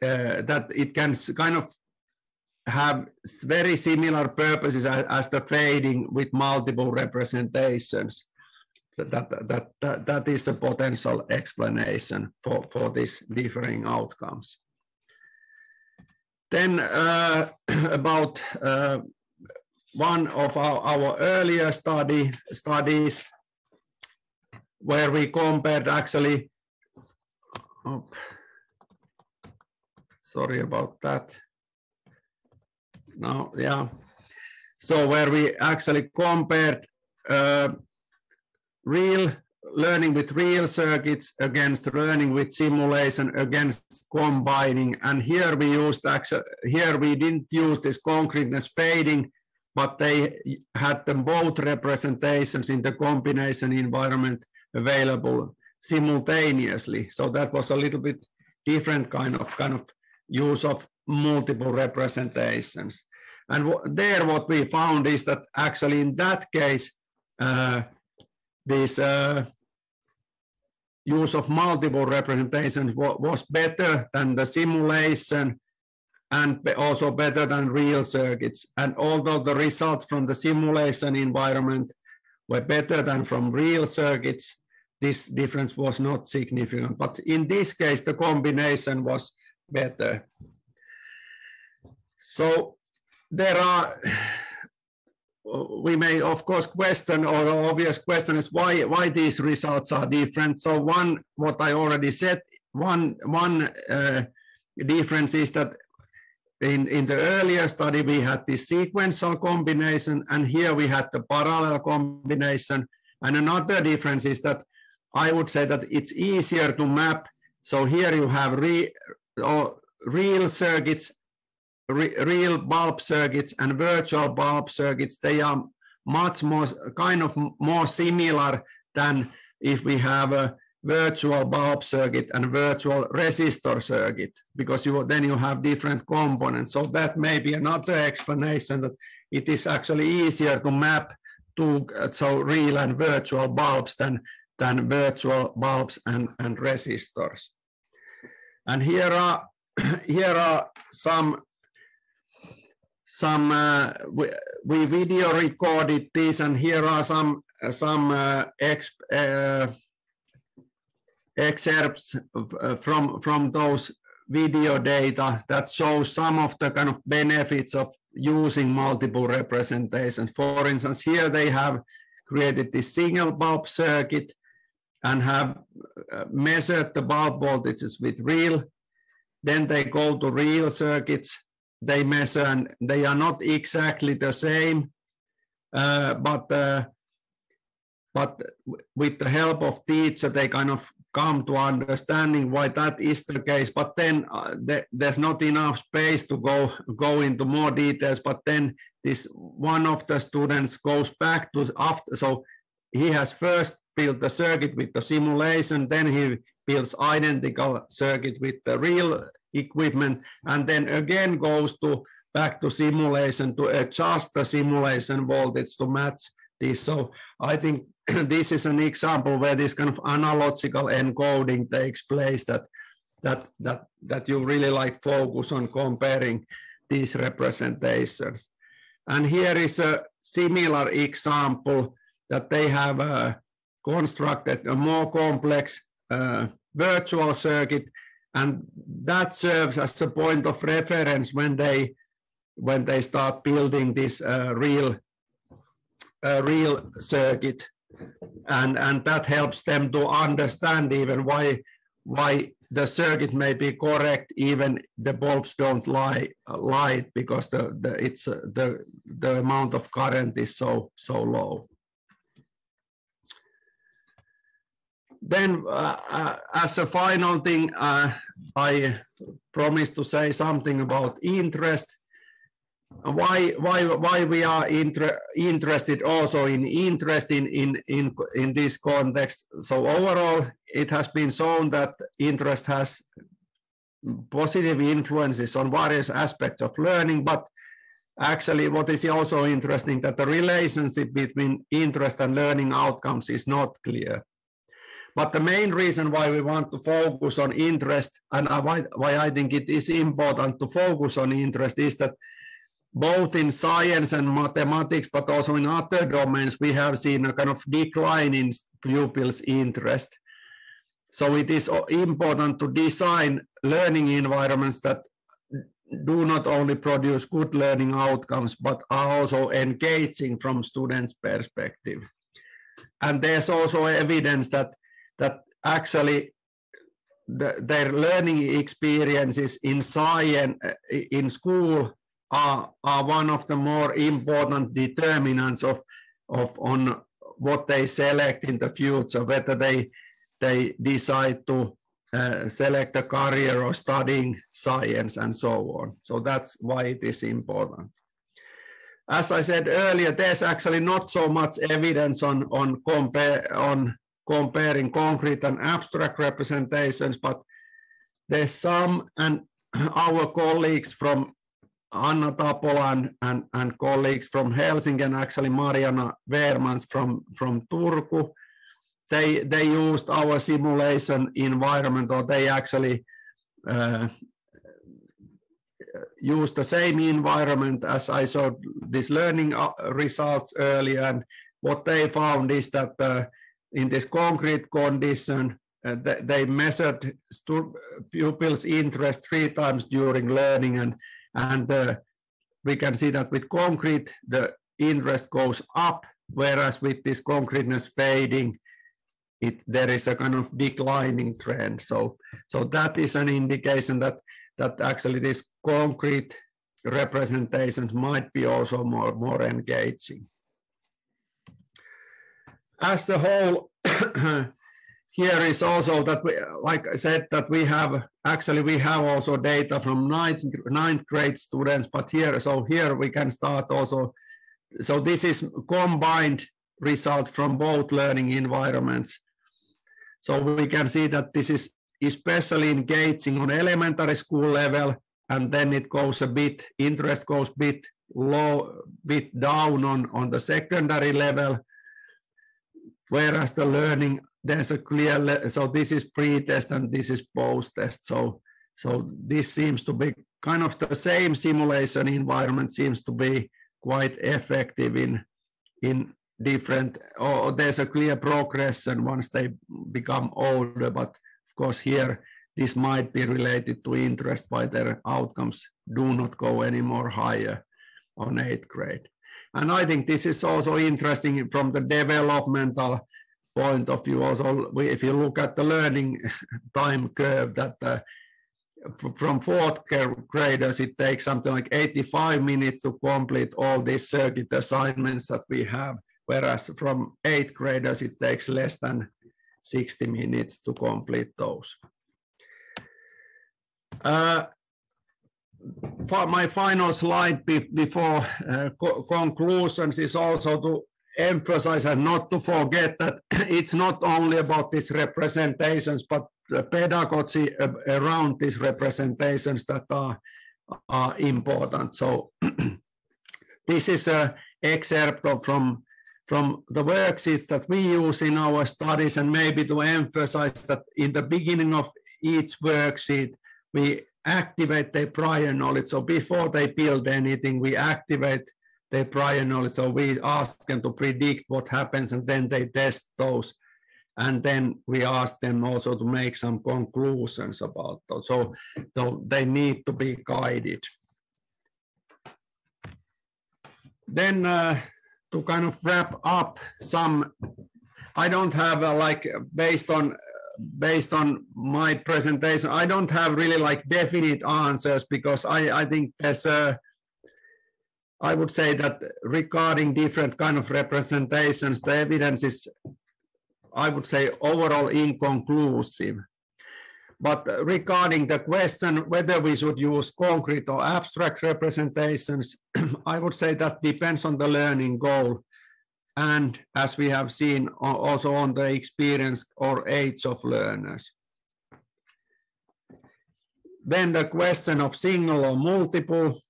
B: uh, that it can kind of have very similar purposes as, as, the fading with multiple representations. So that, that, that, that is a potential explanation for, for these differing outcomes. Then uh, about uh, one of our, our earlier study studies where we compared actually Oh, sorry about that. Now, yeah. So where we actually compared uh, real learning with real circuits against learning with simulation against combining. And here we used actually, here we didn't use this concreteness fading, but they had them both representations in the combination environment available simultaneously. So that was a little bit different kind of kind of use of multiple representations. And there what we found is that actually in that case, uh, this uh, use of multiple representations was better than the simulation and also better than real circuits. And although the results from the simulation environment were better than from real circuits, this difference was not significant. But in this case, the combination was better. So there are, we may of course question, or the obvious question is why, why these results are different. So one, what I already said, one, one uh, difference is that in, in the earlier study, we had the sequential combination, and here we had the parallel combination. And another difference is that I would say that it's easier to map. So here you have re, or real circuits, re, real bulb circuits and virtual bulb circuits, they are much more kind of more similar than if we have a virtual bulb circuit and virtual resistor circuit because you then you have different components. So that may be another explanation that it is actually easier to map to uh, so real and virtual bulbs than than virtual bulbs and and resistors and here are here are some some uh, we, we, video recorded this and here are some some uh, exp, uh, excerpts uh, from from those video data that shows some of the kind of benefits of using multiple representations. For instance, here they have created this single bulb circuit and have uh, measured the bulb voltages with real. Then they go to real circuits. They measure and they are not exactly the same, uh, but uh, but with the help of teacher, they kind of come to understanding why that is the case. But then uh, th there's not enough space to go go into more details. But then this one of the students goes back to after. So he has first built the circuit with the simulation, then he builds identical circuit with the real equipment, and then again goes to back to simulation to adjust the simulation voltage to match this. So I think this is an example where this kind of analogical encoding takes place that that that that you really like focus on comparing these representations. And here is a similar example that they have uh, constructed a more complex uh, virtual circuit, and that serves as a point of reference when they when they start building this uh, real uh, real circuit. And and that helps them to understand even why why the circuit may be correct even the bulbs don't lie light because the, the it's uh, the the amount of current is so so low then uh, uh, as a final thing uh, i promise to say something about interest. Why why why we are inter, interested also in interest in, in in in this context? So overall it has been shown that interest has positive influences on various aspects of learning but actually what is also interesting that the relationship between interest and learning outcomes is not clear but the main reason why we want to focus on interest and why, why i think it is important to focus on interest is that both in science and mathematics, but also in other domains, we have seen a kind of decline in pupils' interest. So it is important to design learning environments that do not only produce good learning outcomes, but are also engaging from students' perspective. And there's also evidence that, that actually the, their learning experiences in science, in school, are, are one of the more important determinants of, of on what they select in the future, whether they, they decide to uh, select a career or studying science and so on. So that's why it is important. As I said earlier, there's actually not so much evidence on, on, compare, on comparing concrete and abstract representations, but there's some, and our colleagues from Anna Tapola and, and, colleagues from Helsinki and actually Marjaana Veermans from, from Turku, they, they used our simulation environment or they actually uh, used the same environment as I showed these learning uh, results earlier. And what they found is that uh, in this concrete condition, uh, they, they measured pupils' interest three times during learning and and uh, we can see that with concrete, the interest goes up, whereas with this concreteness fading, it, there is a kind of declining trend. So, so that is an indication that, that actually these concrete representations might be also more, more engaging. As the whole, here is also that we, like I said, that we have, actually we have also data from ninth, ninth grade students, but here, so here we can start also, so this is combined result from both learning environments. So we can see that this is especially engaging on elementary school level, and then it goes a bit, interest goes bit low, bit down on, on the secondary level, whereas the learning there's a clear, so this is pre-test and this is post-test. So, so this seems to be kind of the same simulation environment seems to be quite effective in, in different, or there's a clear progression once they become older, but of course here, this might be related to interest by their outcomes do not go any more higher on eighth grade. And I think this is also interesting from the developmental point of view also if you look at the learning time curve that uh, from fourth graders it takes something like 85 minutes to complete all these circuit assignments that we have. Whereas from eighth graders it takes less than 60 minutes to complete those. Uh, my final slide before uh, co conclusions is also to emphasize and not to forget that it's not only about these representations, but pedagogy around these representations that are, are important. So this is an excerpt from, from the worksheets that we use in our studies and maybe to emphasize that in the beginning of each worksheet, we activate their prior knowledge. So before they build anything, we activate their prior knowledge. So we ask them to predict what happens and then they test those. And then we ask them also to make some conclusions about those. So, so they need to be guided. Then uh, to kind of wrap up some, I don't have a, like based on based on my presentation, I don't have really like definite answers because I, I think there's a I would say that regarding different kind of representations, the evidence is, I would say, overall inconclusive. But regarding the question whether we should use concrete or abstract representations, I would say that depends on the learning goal. And as we have seen also on the experience or age of learners. Then the question of single or multiple,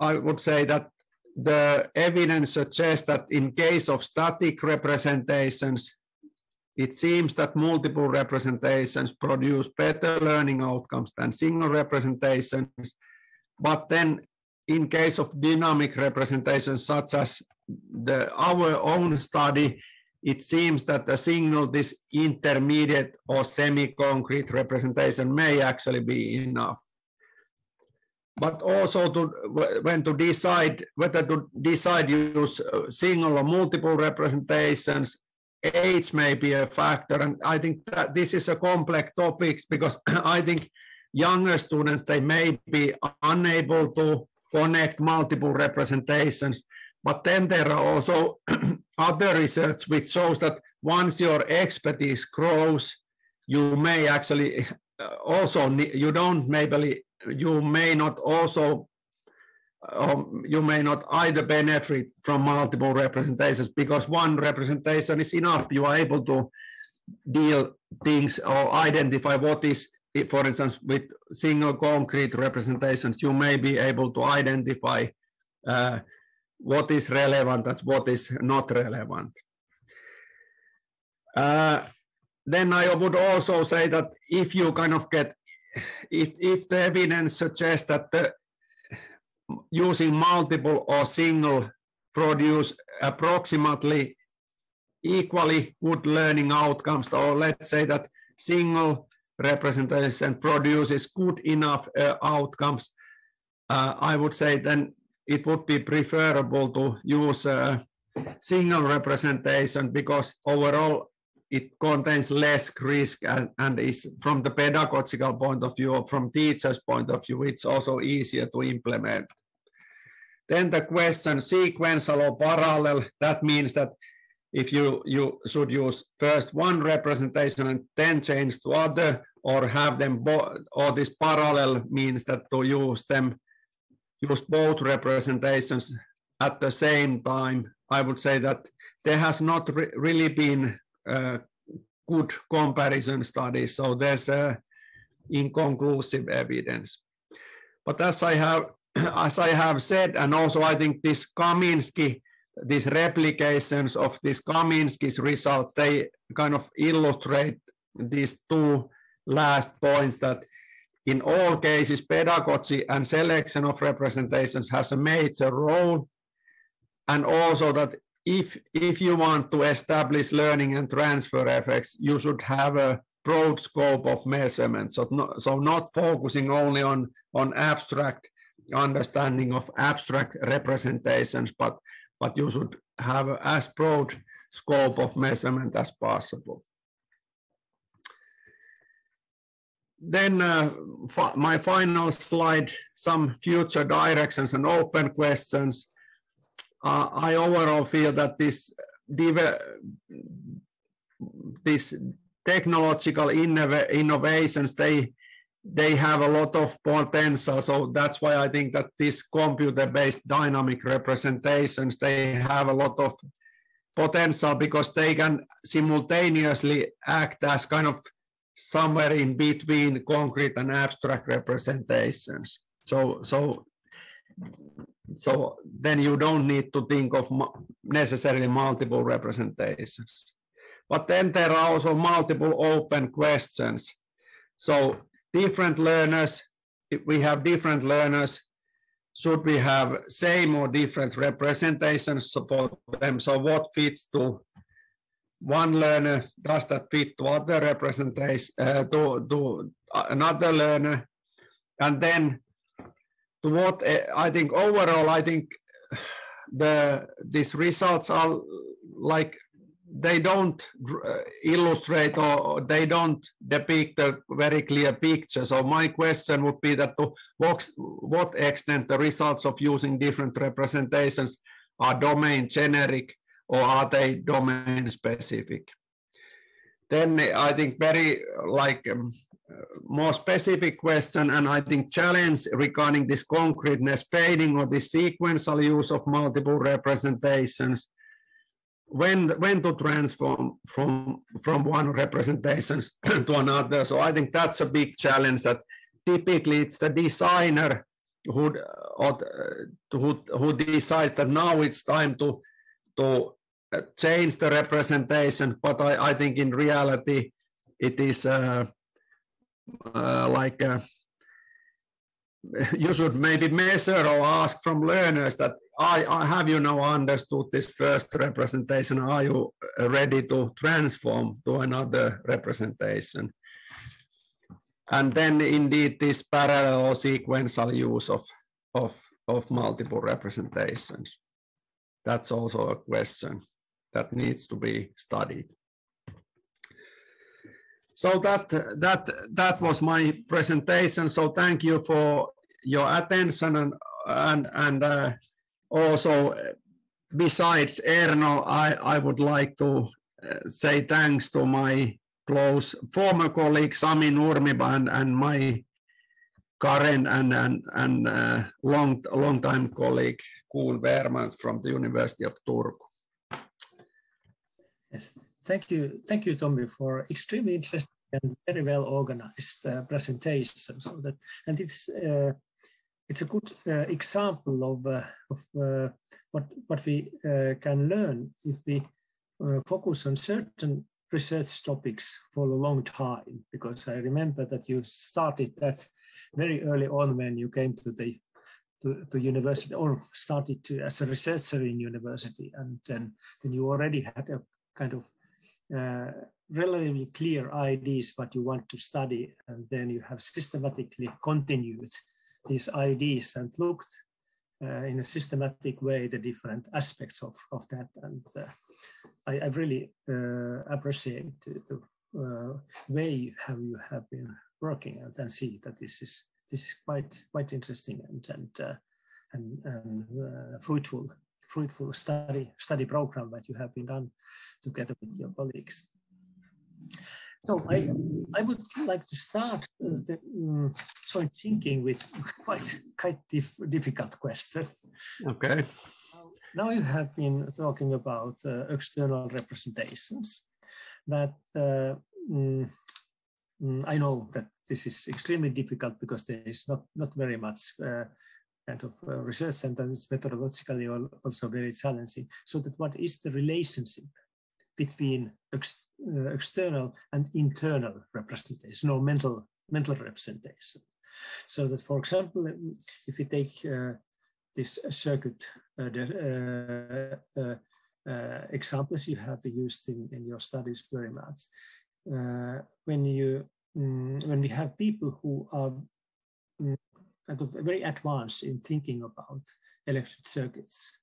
B: I would say that the evidence suggests that in case of static representations, it seems that multiple representations produce better learning outcomes than single representations. But then in case of dynamic representations, such as the, our own study, it seems that a single, this intermediate or semi-concrete representation may actually be enough. But also to when to decide whether to decide use uh, single or multiple representations age may be a factor. And i think that this is a complex topic because i think younger students they may be unable to connect multiple representations but then there are also other research which shows that once your expertise grows you may actually uh, also you don't maybe you may not also um, you may not either benefit from multiple representations because one representation is enough. You are able to deal things or identify what is, for instance, with single concrete representations, you may be able to identify uh, what is relevant and what is not relevant. Uh, then I would also say that if you kind of get if, if the evidence suggests that the, using multiple or single produce approximately equally good learning outcomes, or let's say that single representation produces good enough uh, outcomes, uh, I would say then it would be preferable to use a single representation because overall it contains less risk and, and is from the pedagogical point of view, or from teachers' point of view, it's also easier to implement. Then the question sequential or parallel, that means that if you, you should use first one representation and then change to other, or have them or this parallel means that to use them, use both representations at the same time. I would say that there has not re really been uh, good comparison studies, so there's uh, inconclusive evidence. But as I have, as I have said, and also I think this Kaminski these replications of these Kaminski's results, they kind of illustrate these two last points that in all cases, pedagogy and selection of representations has a major role. And also that if, if you want to establish learning and transfer effects, you should have a broad scope of measurement. So not, so not focusing only on, on abstract understanding of abstract representations, but but you should have as broad scope of measurement as possible. Then uh, my final slide, some future directions and open questions. Uh, I overall feel that this, this technological innovations, they they have a lot of potential. So that's why I think that these computer-based dynamic representations, they have a lot of potential because they can simultaneously act as kind of somewhere in between concrete and abstract representations. So, so, so then you don't need to think of necessarily multiple representations. But then there are also multiple open questions. So different learners, if we have different learners, should we have same or different representations for them? So what fits to one learner, does that fit to other representation, uh, to, to another learner? And then to what, uh, I think overall, I think the these results are like they don't uh, illustrate or they don't depict a very clear picture. So my question would be that to what extent the results of using different representations are domain generic or are they domain specific? Then I think very like um, more specific question and I think challenge regarding this concreteness fading or the sequential use of multiple representations when when to transform from from one representations to another. So I think that's a big challenge that typically it's the designer who or who who decides that now it's time to to change the representation. But I, I think in reality it is uh, uh, like uh, you should maybe measure or ask from learners that I, I, have you now understood this first representation? Are you ready to transform to another representation? And then indeed this parallel or sequential use of, of, of multiple representations. That's also a question that needs to be studied. So that, that, that was my presentation. So thank you for your attention and, and, and uh, also besides Erno, I, I would like to uh, say thanks to my close former colleague Sami Nurmiba and, and my current and and, and uh, long long time colleague Koen Veermans from the University of Turku.
C: Yes, thank you, thank you, Tomi, for extremely interesting and very well organized uh, presentation. So that and it's uh, it's a good uh, example of, uh, of uh, what, what we uh, can learn if we focus on certain research topics for a long time, because I remember that you started that very early on when you came to the to, to university or started to as a researcher in university. And then, then you already had a kind of uh, relatively clear ideas what you want to study and then you have systematically continued these ideas and looked uh, in a systematic way the different aspects of, of that. And uh, I, I, really uh, appreciate the uh, way how you have been working and, and see that this is this is quite quite interesting and and uh, and, and uh, fruitful fruitful study study program that you have been done together with your colleagues. So I, I would like to start the um, joint thinking with quite quite dif difficult question.
B: Okay.
C: Now you have been talking about uh, external representations. That uh, mm, mm, I know that this is extremely difficult because there is not not very much uh, kind of uh, research and it's methodologically also very challenging. So that what is the relationship between ex uh, external and internal representation or mental mental representation. So that, for example, if you take uh, this circuit uh, the, uh, uh, examples you have used in, in your studies very much, when you um, when we have people who are kind of very advanced in thinking about electric circuits,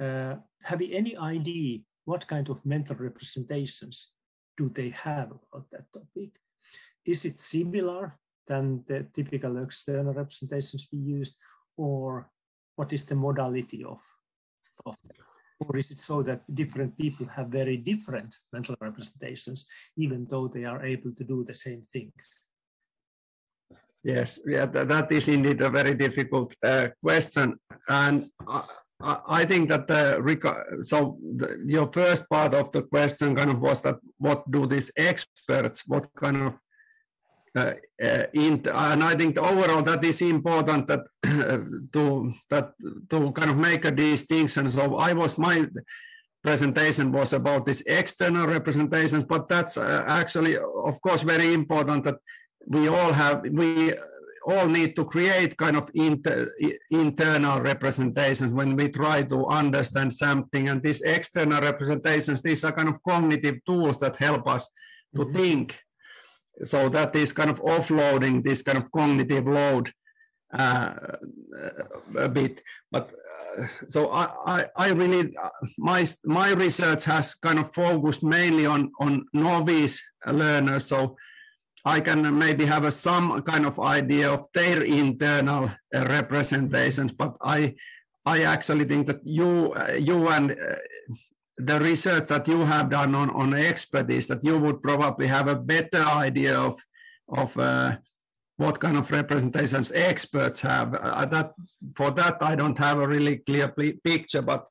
C: uh, have you any idea what kind of mental representations do they have about that topic? Is it similar than the typical external representations we use, or what is the modality of, of? Or is it so that different people have very different mental representations, even though they are able to do the same things?
B: Yes, yeah, that is indeed a very difficult uh, question. And I think that the, so the, your first part of the question kind of was that what do these experts, what kind of uh, uh, and I think overall that is important that to that to kind of make a distinction. So I was my presentation was about this external representations, but that's uh, actually of course very important that we all have we all need to create kind of inter, internal representations when we try to understand something. And these external representations, these are kind of cognitive tools that help us to mm -hmm. think. So that is kind of offloading this kind of cognitive load uh, a bit. But uh, so I, I, I really, my, my research has kind of focused mainly on, on novice learners. So I can maybe have a, some kind of idea of their internal uh, representations, but I, I actually think that you, uh, you and uh, the research that you have done on, on expertise, that you would probably have a better idea of, of uh, what kind of representations experts have. Uh, that for that I don't have a really clear picture, but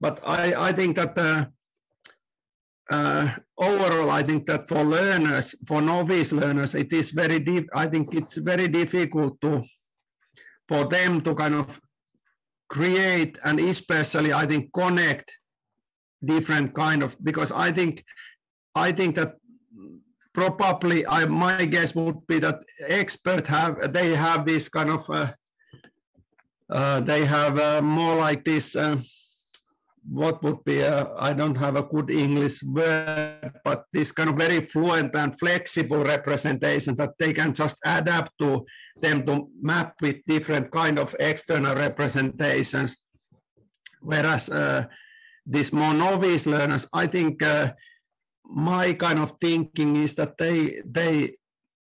B: but I, I think that uh, overall, I think that for learners, for novice learners, it is very deep. I think it's very difficult to for them to kind of create and especially I think connect different kind of because I think I think that probably I my guess would be that expert have they have this kind of uh, uh, they have uh, more like this uh, what would be I don't have a good English word, but this kind of very fluent and flexible representation that they can just adapt to them to map with different kind of external representations. Whereas uh, these more novice learners, I think uh, my kind of thinking is that they they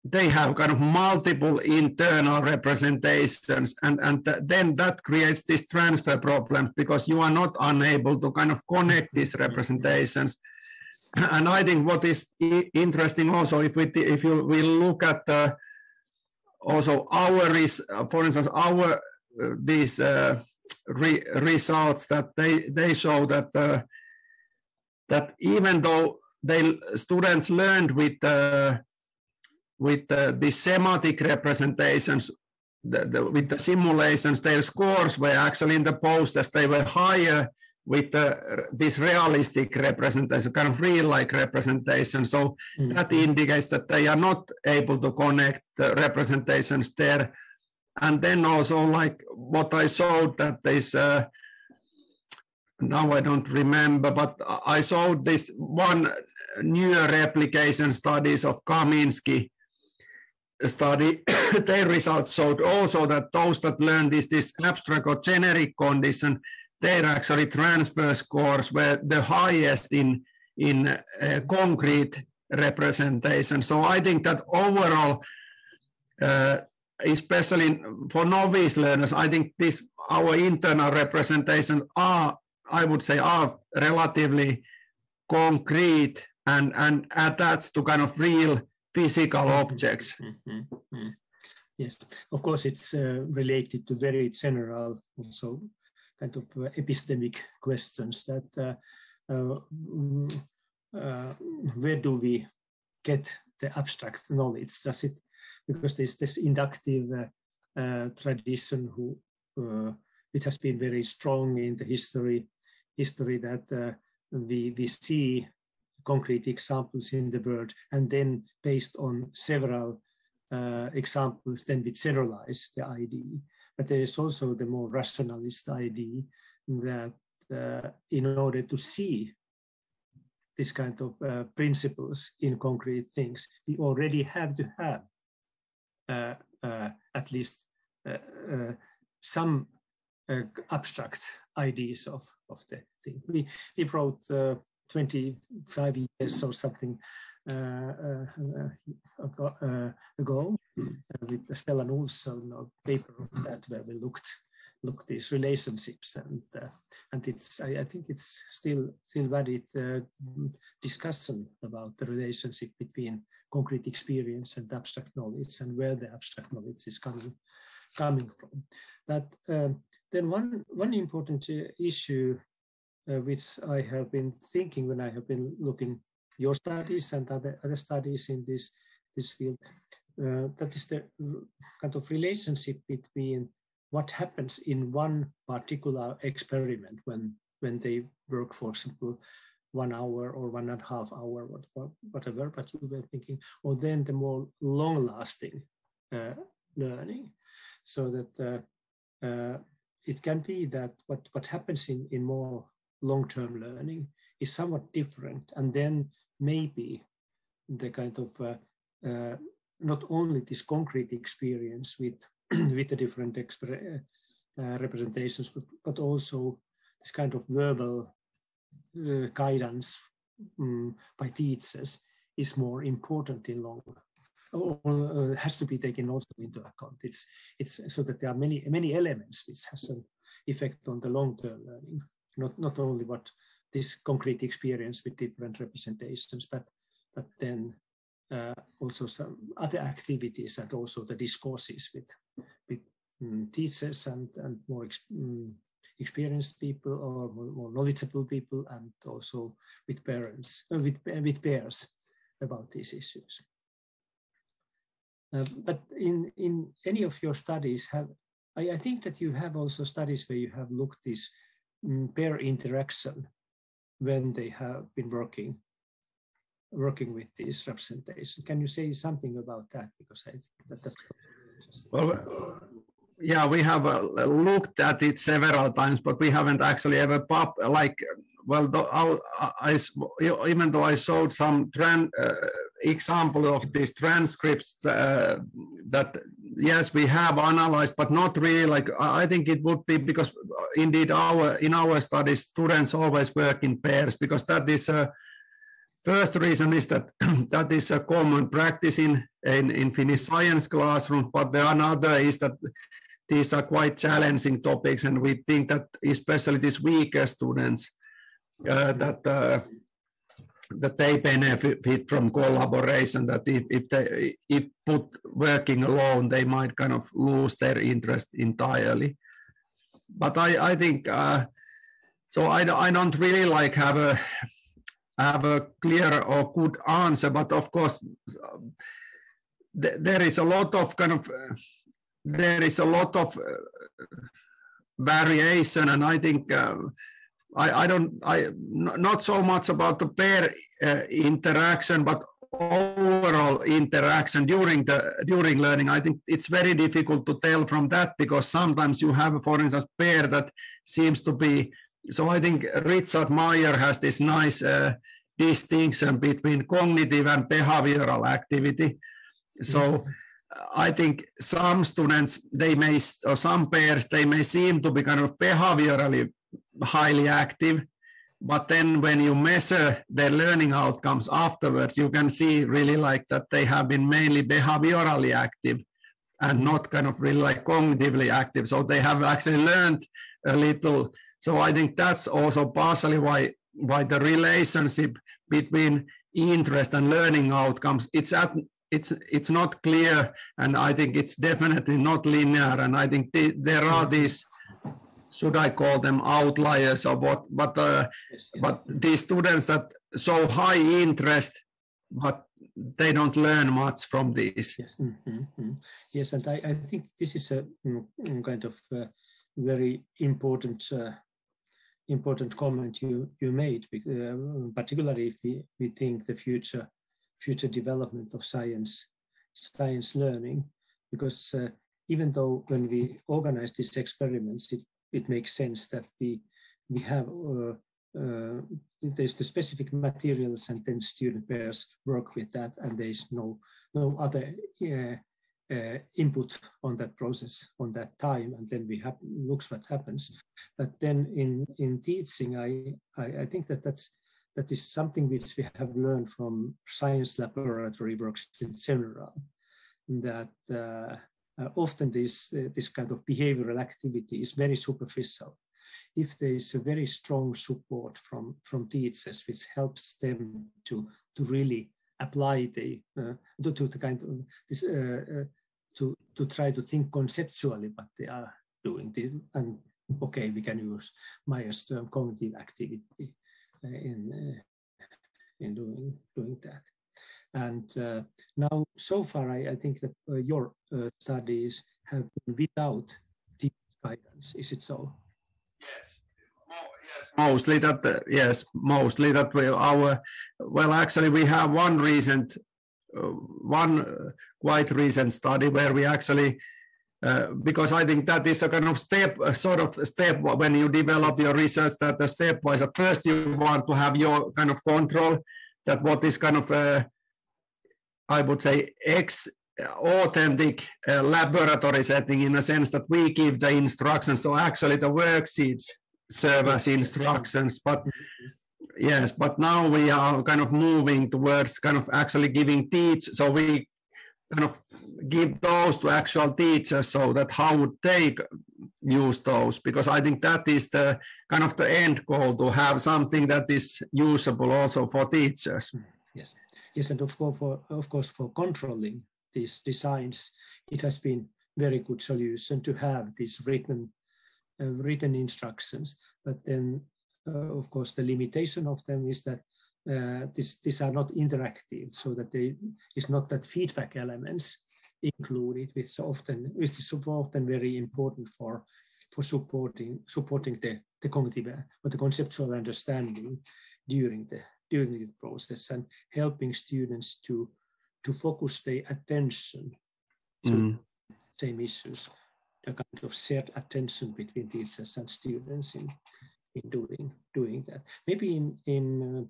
B: they have kind of multiple internal representations and, and th then that creates this transfer problem because you are not unable to kind of connect these representations. And I think what is interesting also, if we if you we look at the, also our, for instance, our uh, these uh, re results that they they show that uh, that even though they students learned with uh, with uh, the schematic representations, the, the, with the simulations, their scores were actually in the posters, they were higher with uh, this realistic representation, kind of real-like representation. So mm -hmm. that indicates that they are not able to connect the representations there. And then also like what I showed that this, uh, now I don't remember, but I showed this one newer replication studies of Kaminski study, their results showed also that those that learned this, this abstract or generic condition, their actually transfer scores were the highest in, in uh, concrete representation. So I think that overall, uh, especially for novice learners, I think this our internal representations are, I would say, are relatively concrete and, and attached to kind of real physical mm-hmm. objects. Mm -hmm.
C: Yes, of course, it's uh, related to very general, also kind of uh, epistemic questions that uh, uh, uh where do we get the abstract knowledge? Does it because there's this inductive uh, tradition who it has been very strong in the history history that we we see concrete examples in the world and then based on several uh, examples, then we generalize the ID. But there is also the more rationalist ID that uh, in order to see this kind of uh, principles in concrete things, we already have to have uh, uh, at least uh, some abstract ideas of, of the thing. We, we wrote 25 years or something uh, uh, uh, ago with Stellan Ohlsson a paper that where we looked looked these relationships and uh, and it's I, I, think it's still still valid uh, discussion about the relationship between concrete experience and abstract knowledge and where the abstract knowledge is coming coming from. But then one one important issue uh, which I have been thinking when I have been looking your studies and other, other studies in this, this field. Uh, that is the kind of relationship between what happens in one particular experiment when, when they work, for example, one hour or one and a half hour, what, whatever, but you were thinking, or then the more long lasting uh, learning. So that uh, uh, it can be that what, what happens in, in more long-term learning is somewhat different. And then maybe the kind of uh, uh, not only this concrete experience with with the different uh, uh, representations, but, but also this kind of verbal uh, guidance um, by teachers is more important in long or uh, has to be taken also into account. It's it's so that there are many many elements which has an effect on the long term learning, not not only what this concrete experience with different representations, but but then uh, also some other activities and also the discourses with with um, teachers and and more ex um, experienced people or more, more, knowledgeable people, and also with parents uh, with with peers about these issues. Uh, but in in any of your studies have I, I, think that you have also studies where you have looked this pair interaction when they have been working working with this representation. Can you say something about that? Because I think that that's
B: well, yeah, we have uh, looked at it several times, but we haven't actually ever pop like well. I, I, even though I showed some tran, uh, example of these transcripts uh, that yes we have analyzed but not really like i think it would be because uh, indeed our in our studies students always work in pairs because that is a first reason is that that is a common practice in in, in finnish science classroom but the another is that these are quite challenging topics and we think that especially these weaker students uh, that uh, that they benefit from collaboration that if, if they if put working alone they might kind of lose their interest entirely. But i i think uh, so i i don't really like have a have a clear or good answer but of course th there is a lot of kind of uh, there is a lot of uh, variation and i think uh, I, I don't, I not so much about the pair uh, interaction, but overall interaction during the during learning. I think it's very difficult to tell from that because sometimes you have, for instance, pair that seems to be. So I think Richard Mayer has this nice uh, distinction between cognitive and behavioral activity. So. Mm-hmm. I think some students, they may, or some pairs, they may seem to be kind of behaviorally highly active. But then when you measure their learning outcomes afterwards, you can see really like that they have been mainly behaviorally active. and not kind of really like cognitively active. So they have actually learned a little. So I think that's also partially why why the relationship between interest and learning outcomes it's at it's it's not clear and i think it's definitely not linear and i think the, there are these should i call them outliers or what but uh, yes, yes. but these students that show high interest but they don't learn much from this
C: yes mm -hmm. yes and I, I think this is a kind of uh, very important uh, important comment you you made, uh, particularly if we, we think the future future development of science science learning, because uh, even though when we organize these experiments, it, it makes sense that we we have uh, uh, there's the specific materials and then student pairs work with that and there's no no other uh, uh, input on that process on that time. And then we have looks what happens. But then in in teaching I, I, I think that that's that is something which we have learned from science laboratory works in general that uh, often this uh, this kind of behavioral activity is very superficial. If there is a very strong support from from teachers which helps them to to really apply the uh, to, to the kind of this uh, uh, to to try to think conceptually what they are doing this, and okay we can use Mayer's term cognitive activity uh, in uh, in doing doing that and uh, now so far I, I think that uh, your uh, studies have been without this guidance is it so
B: yes mostly that uh, yes mostly that we our well actually we have one recent uh, one uh, quite recent study where we actually uh, because I think that is a kind of step, sort of step when you develop your research that the stepwise. At first, you want to have your kind of control that what is kind of, a, I would say, ex authentic uh, laboratory setting in a sense that we give the instructions. So actually, the worksheets serve as instructions, but mm-hmm. yes, but now we are kind of moving towards kind of actually giving teach. So we kind of give those to actual teachers so that how would they use those because i think that is the kind of the end goal to have something that is usable also for teachers
C: yes yes and of course for of course for controlling these designs it has been very good solution to have these written uh, written instructions. But then uh, of course the limitation of them is that uh, this, these are not interactive, so that they is not that feedback elements included, which often which is often very important for for supporting supporting the, the cognitive or the conceptual understanding during the during the process and helping students to to focus their attention to mm. same issues, a kind of shared attention between teachers and students in in doing doing that. Maybe in in uh,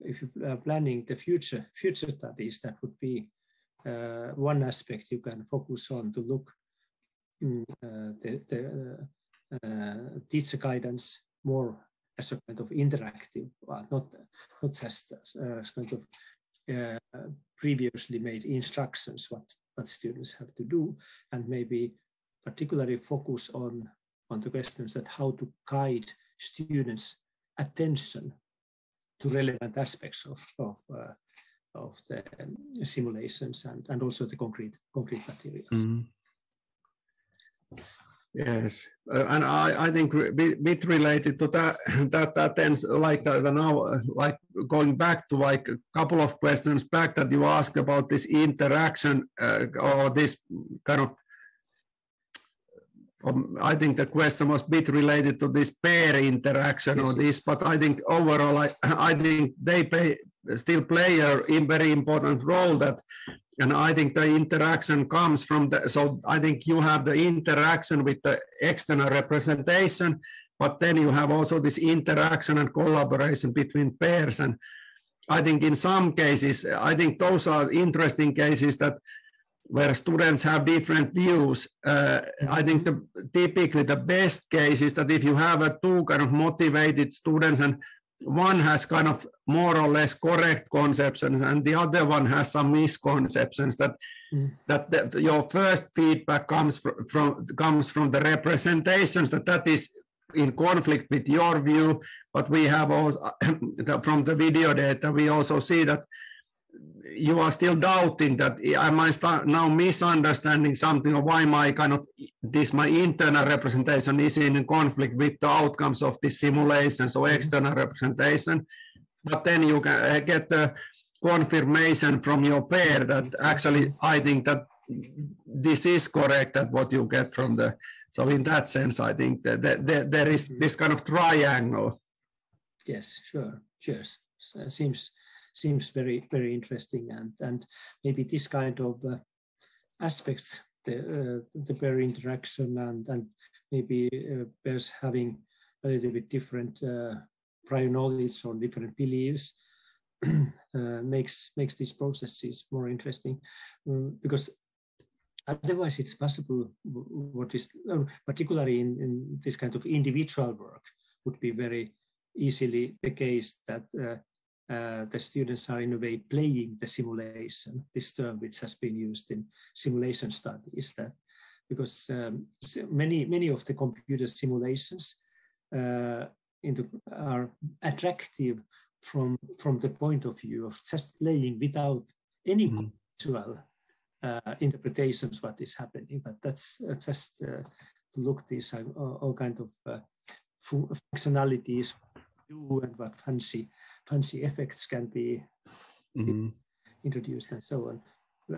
C: if you are planning the future future studies, that would be uh, one aspect you can focus on to look in uh, the, the uh, teacher guidance more as a kind of interactive, well, not not just as, as kind of uh, previously made instructions what what students have to do, and maybe particularly focus on on the questions that how to guide students' attention to relevant aspects of, of, uh, of the simulations and, and also the concrete, concrete materials. Mm.
B: Yes, uh, and I, I think a bit related to that, that, that then like the, the now, like going back to like a couple of questions back that you asked about this interaction uh, or this kind of um, I think the question was a bit related to this pair interaction yes, or this, but I think overall, I, I think they pay, still play a very important role that, and I think the interaction comes from the, so I think you have the interaction with the external representation, but then you have also this interaction and collaboration between pairs. And I think in some cases, I think those are interesting cases that where students have different views. Uh, I think the, typically the best case is that if you have a two kind of motivated students and one has kind of more or less correct conceptions and the other one has some misconceptions that mm. that, that, your first feedback comes from, from comes from the representations that that is in conflict with your view but we have also from the video data we also see that you are still doubting that am I now misunderstanding something or why my kind of this my internal representation is in conflict with the outcomes of this simulation, so mm-hmm. external representation. But then you can uh, get the confirmation from your pair that actually I think that this is correct that what you get from the so in that sense I think that, that, that there is mm-hmm. this kind of triangle.
C: Yes, sure, sure. So seems seems very very interesting and and maybe this kind of uh, aspects the uh, the pair interaction and and maybe uh, having a little bit different uh, prior knowledge or different beliefs uh, makes makes these processes more interesting. Um, because otherwise it's possible what is uh, particularly in, in this kind of individual work would be very easily the case that uh, the students are in a way playing the simulation, this term which has been used in simulation studies that because um, many, many of the computer simulations uh, the, are attractive from, from the point of view of just playing without any mm. visual uh, interpretations what is happening. But that's uh, just uh, to look these uh, all kind of uh, functionalities do and what fancy fancy effects can be mm-hmm. introduced and so on.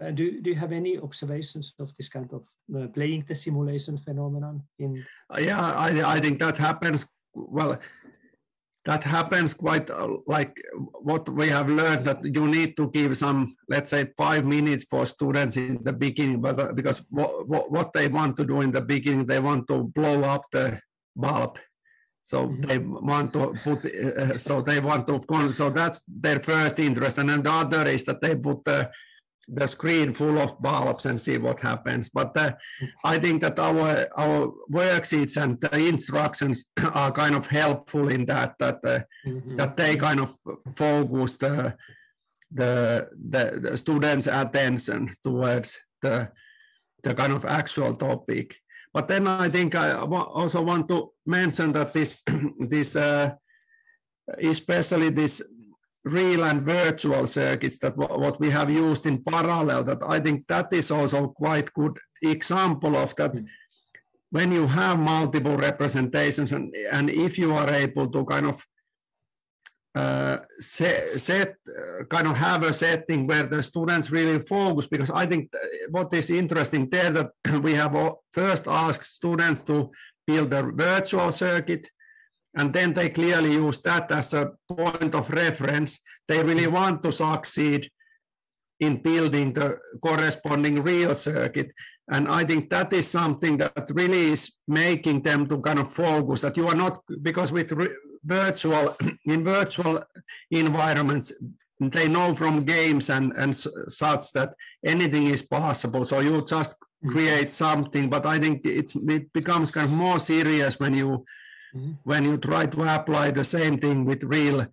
C: Uh, do, do you have any observations of this kind of uh, playing the simulation phenomenon in
B: uh, yeah I, I think that happens well that happens quite uh, like what we have learned that you need to give some let's say five minutes for students in the beginning but uh, because what, what, what they want to do in the beginning they want to blow up the bulb so mm-hmm. they want to put, uh, so they want to, so that's their first interest. And then the other is that they put the, the screen full of bulbs and see what happens. But uh, I think that our our worksheets and the instructions are kind of helpful in that that uh, mm-hmm. that they kind of focus the the, the, the students' attention towards the the kind of actual topic. But then I think I also want to mention that this, this uh, especially this real and virtual circuits that what we have used in parallel, that I think that is also quite good example of that. When you have multiple representations and, and if you are able to kind of uh, set, set uh, kind of have a setting where the students really focus because I think what is interesting there that we have first asked students to build a virtual circuit and then they clearly use that as a point of reference. They really want to succeed in building the corresponding real circuit. And I think that is something that really is making them to kind of focus that you are not, because with virtual in virtual environments they know from games and and such that anything is possible so you just mm-hmm. create something but i think it's it becomes kind of more serious when you mm-hmm. when you try to apply the same thing with real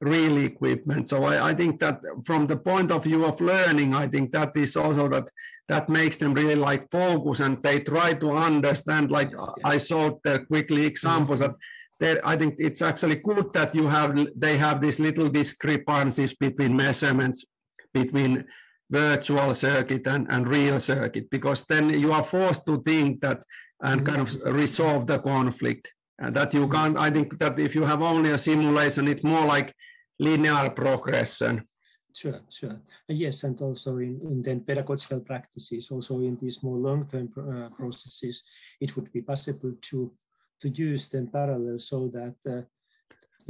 B: real equipment so I, I think that from the point of view of learning i think that is also that that makes them really like focus and they try to understand like yes, yes. i showed the quickly examples mm-hmm. that there, I think it's actually good that you have they have these little discrepancies between measurements between virtual circuit and, and real circuit because then you are forced to think that and kind of resolve the conflict and that you can't i think that if you have only a simulation it's more like linear progression
C: Sure, sure. Yes, and also in, in then pedagogical practices, also in these more long-term uh, processes, it would be possible to to use them parallel so that uh,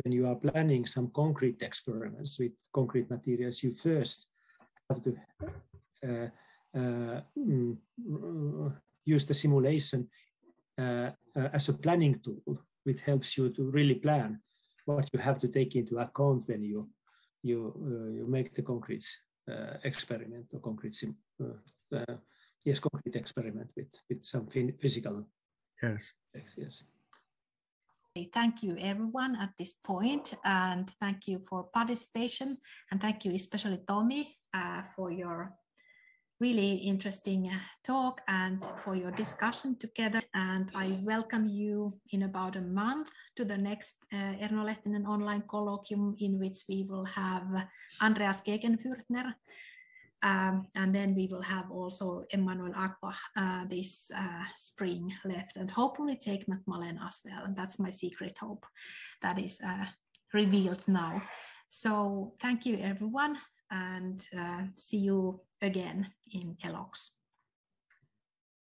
C: when you are planning some concrete experiments with concrete materials, you first have to uh, uh, mm, use the simulation uh, uh, as a planning tool, which helps you to really plan what you have to take into account when you you uh, you make the concrete experiment or concrete sim yes concrete experiment with with some physical
B: yes.
C: yes
A: thank you everyone at this point and thank you for participation and thank you especially Tomi uh, for your really interesting uh, talk and for your discussion together. And I welcome you in about a month to the next uh, Erno Lehtinen online colloquium in which we will have Andreas Gegenfurtner. Um, and then we will have also Emmanuel Akbach uh, this uh, spring left and hopefully Jake McMullen as well. And that's my secret hope that is uh, revealed now. So thank you everyone and uh, see you again in ELOX.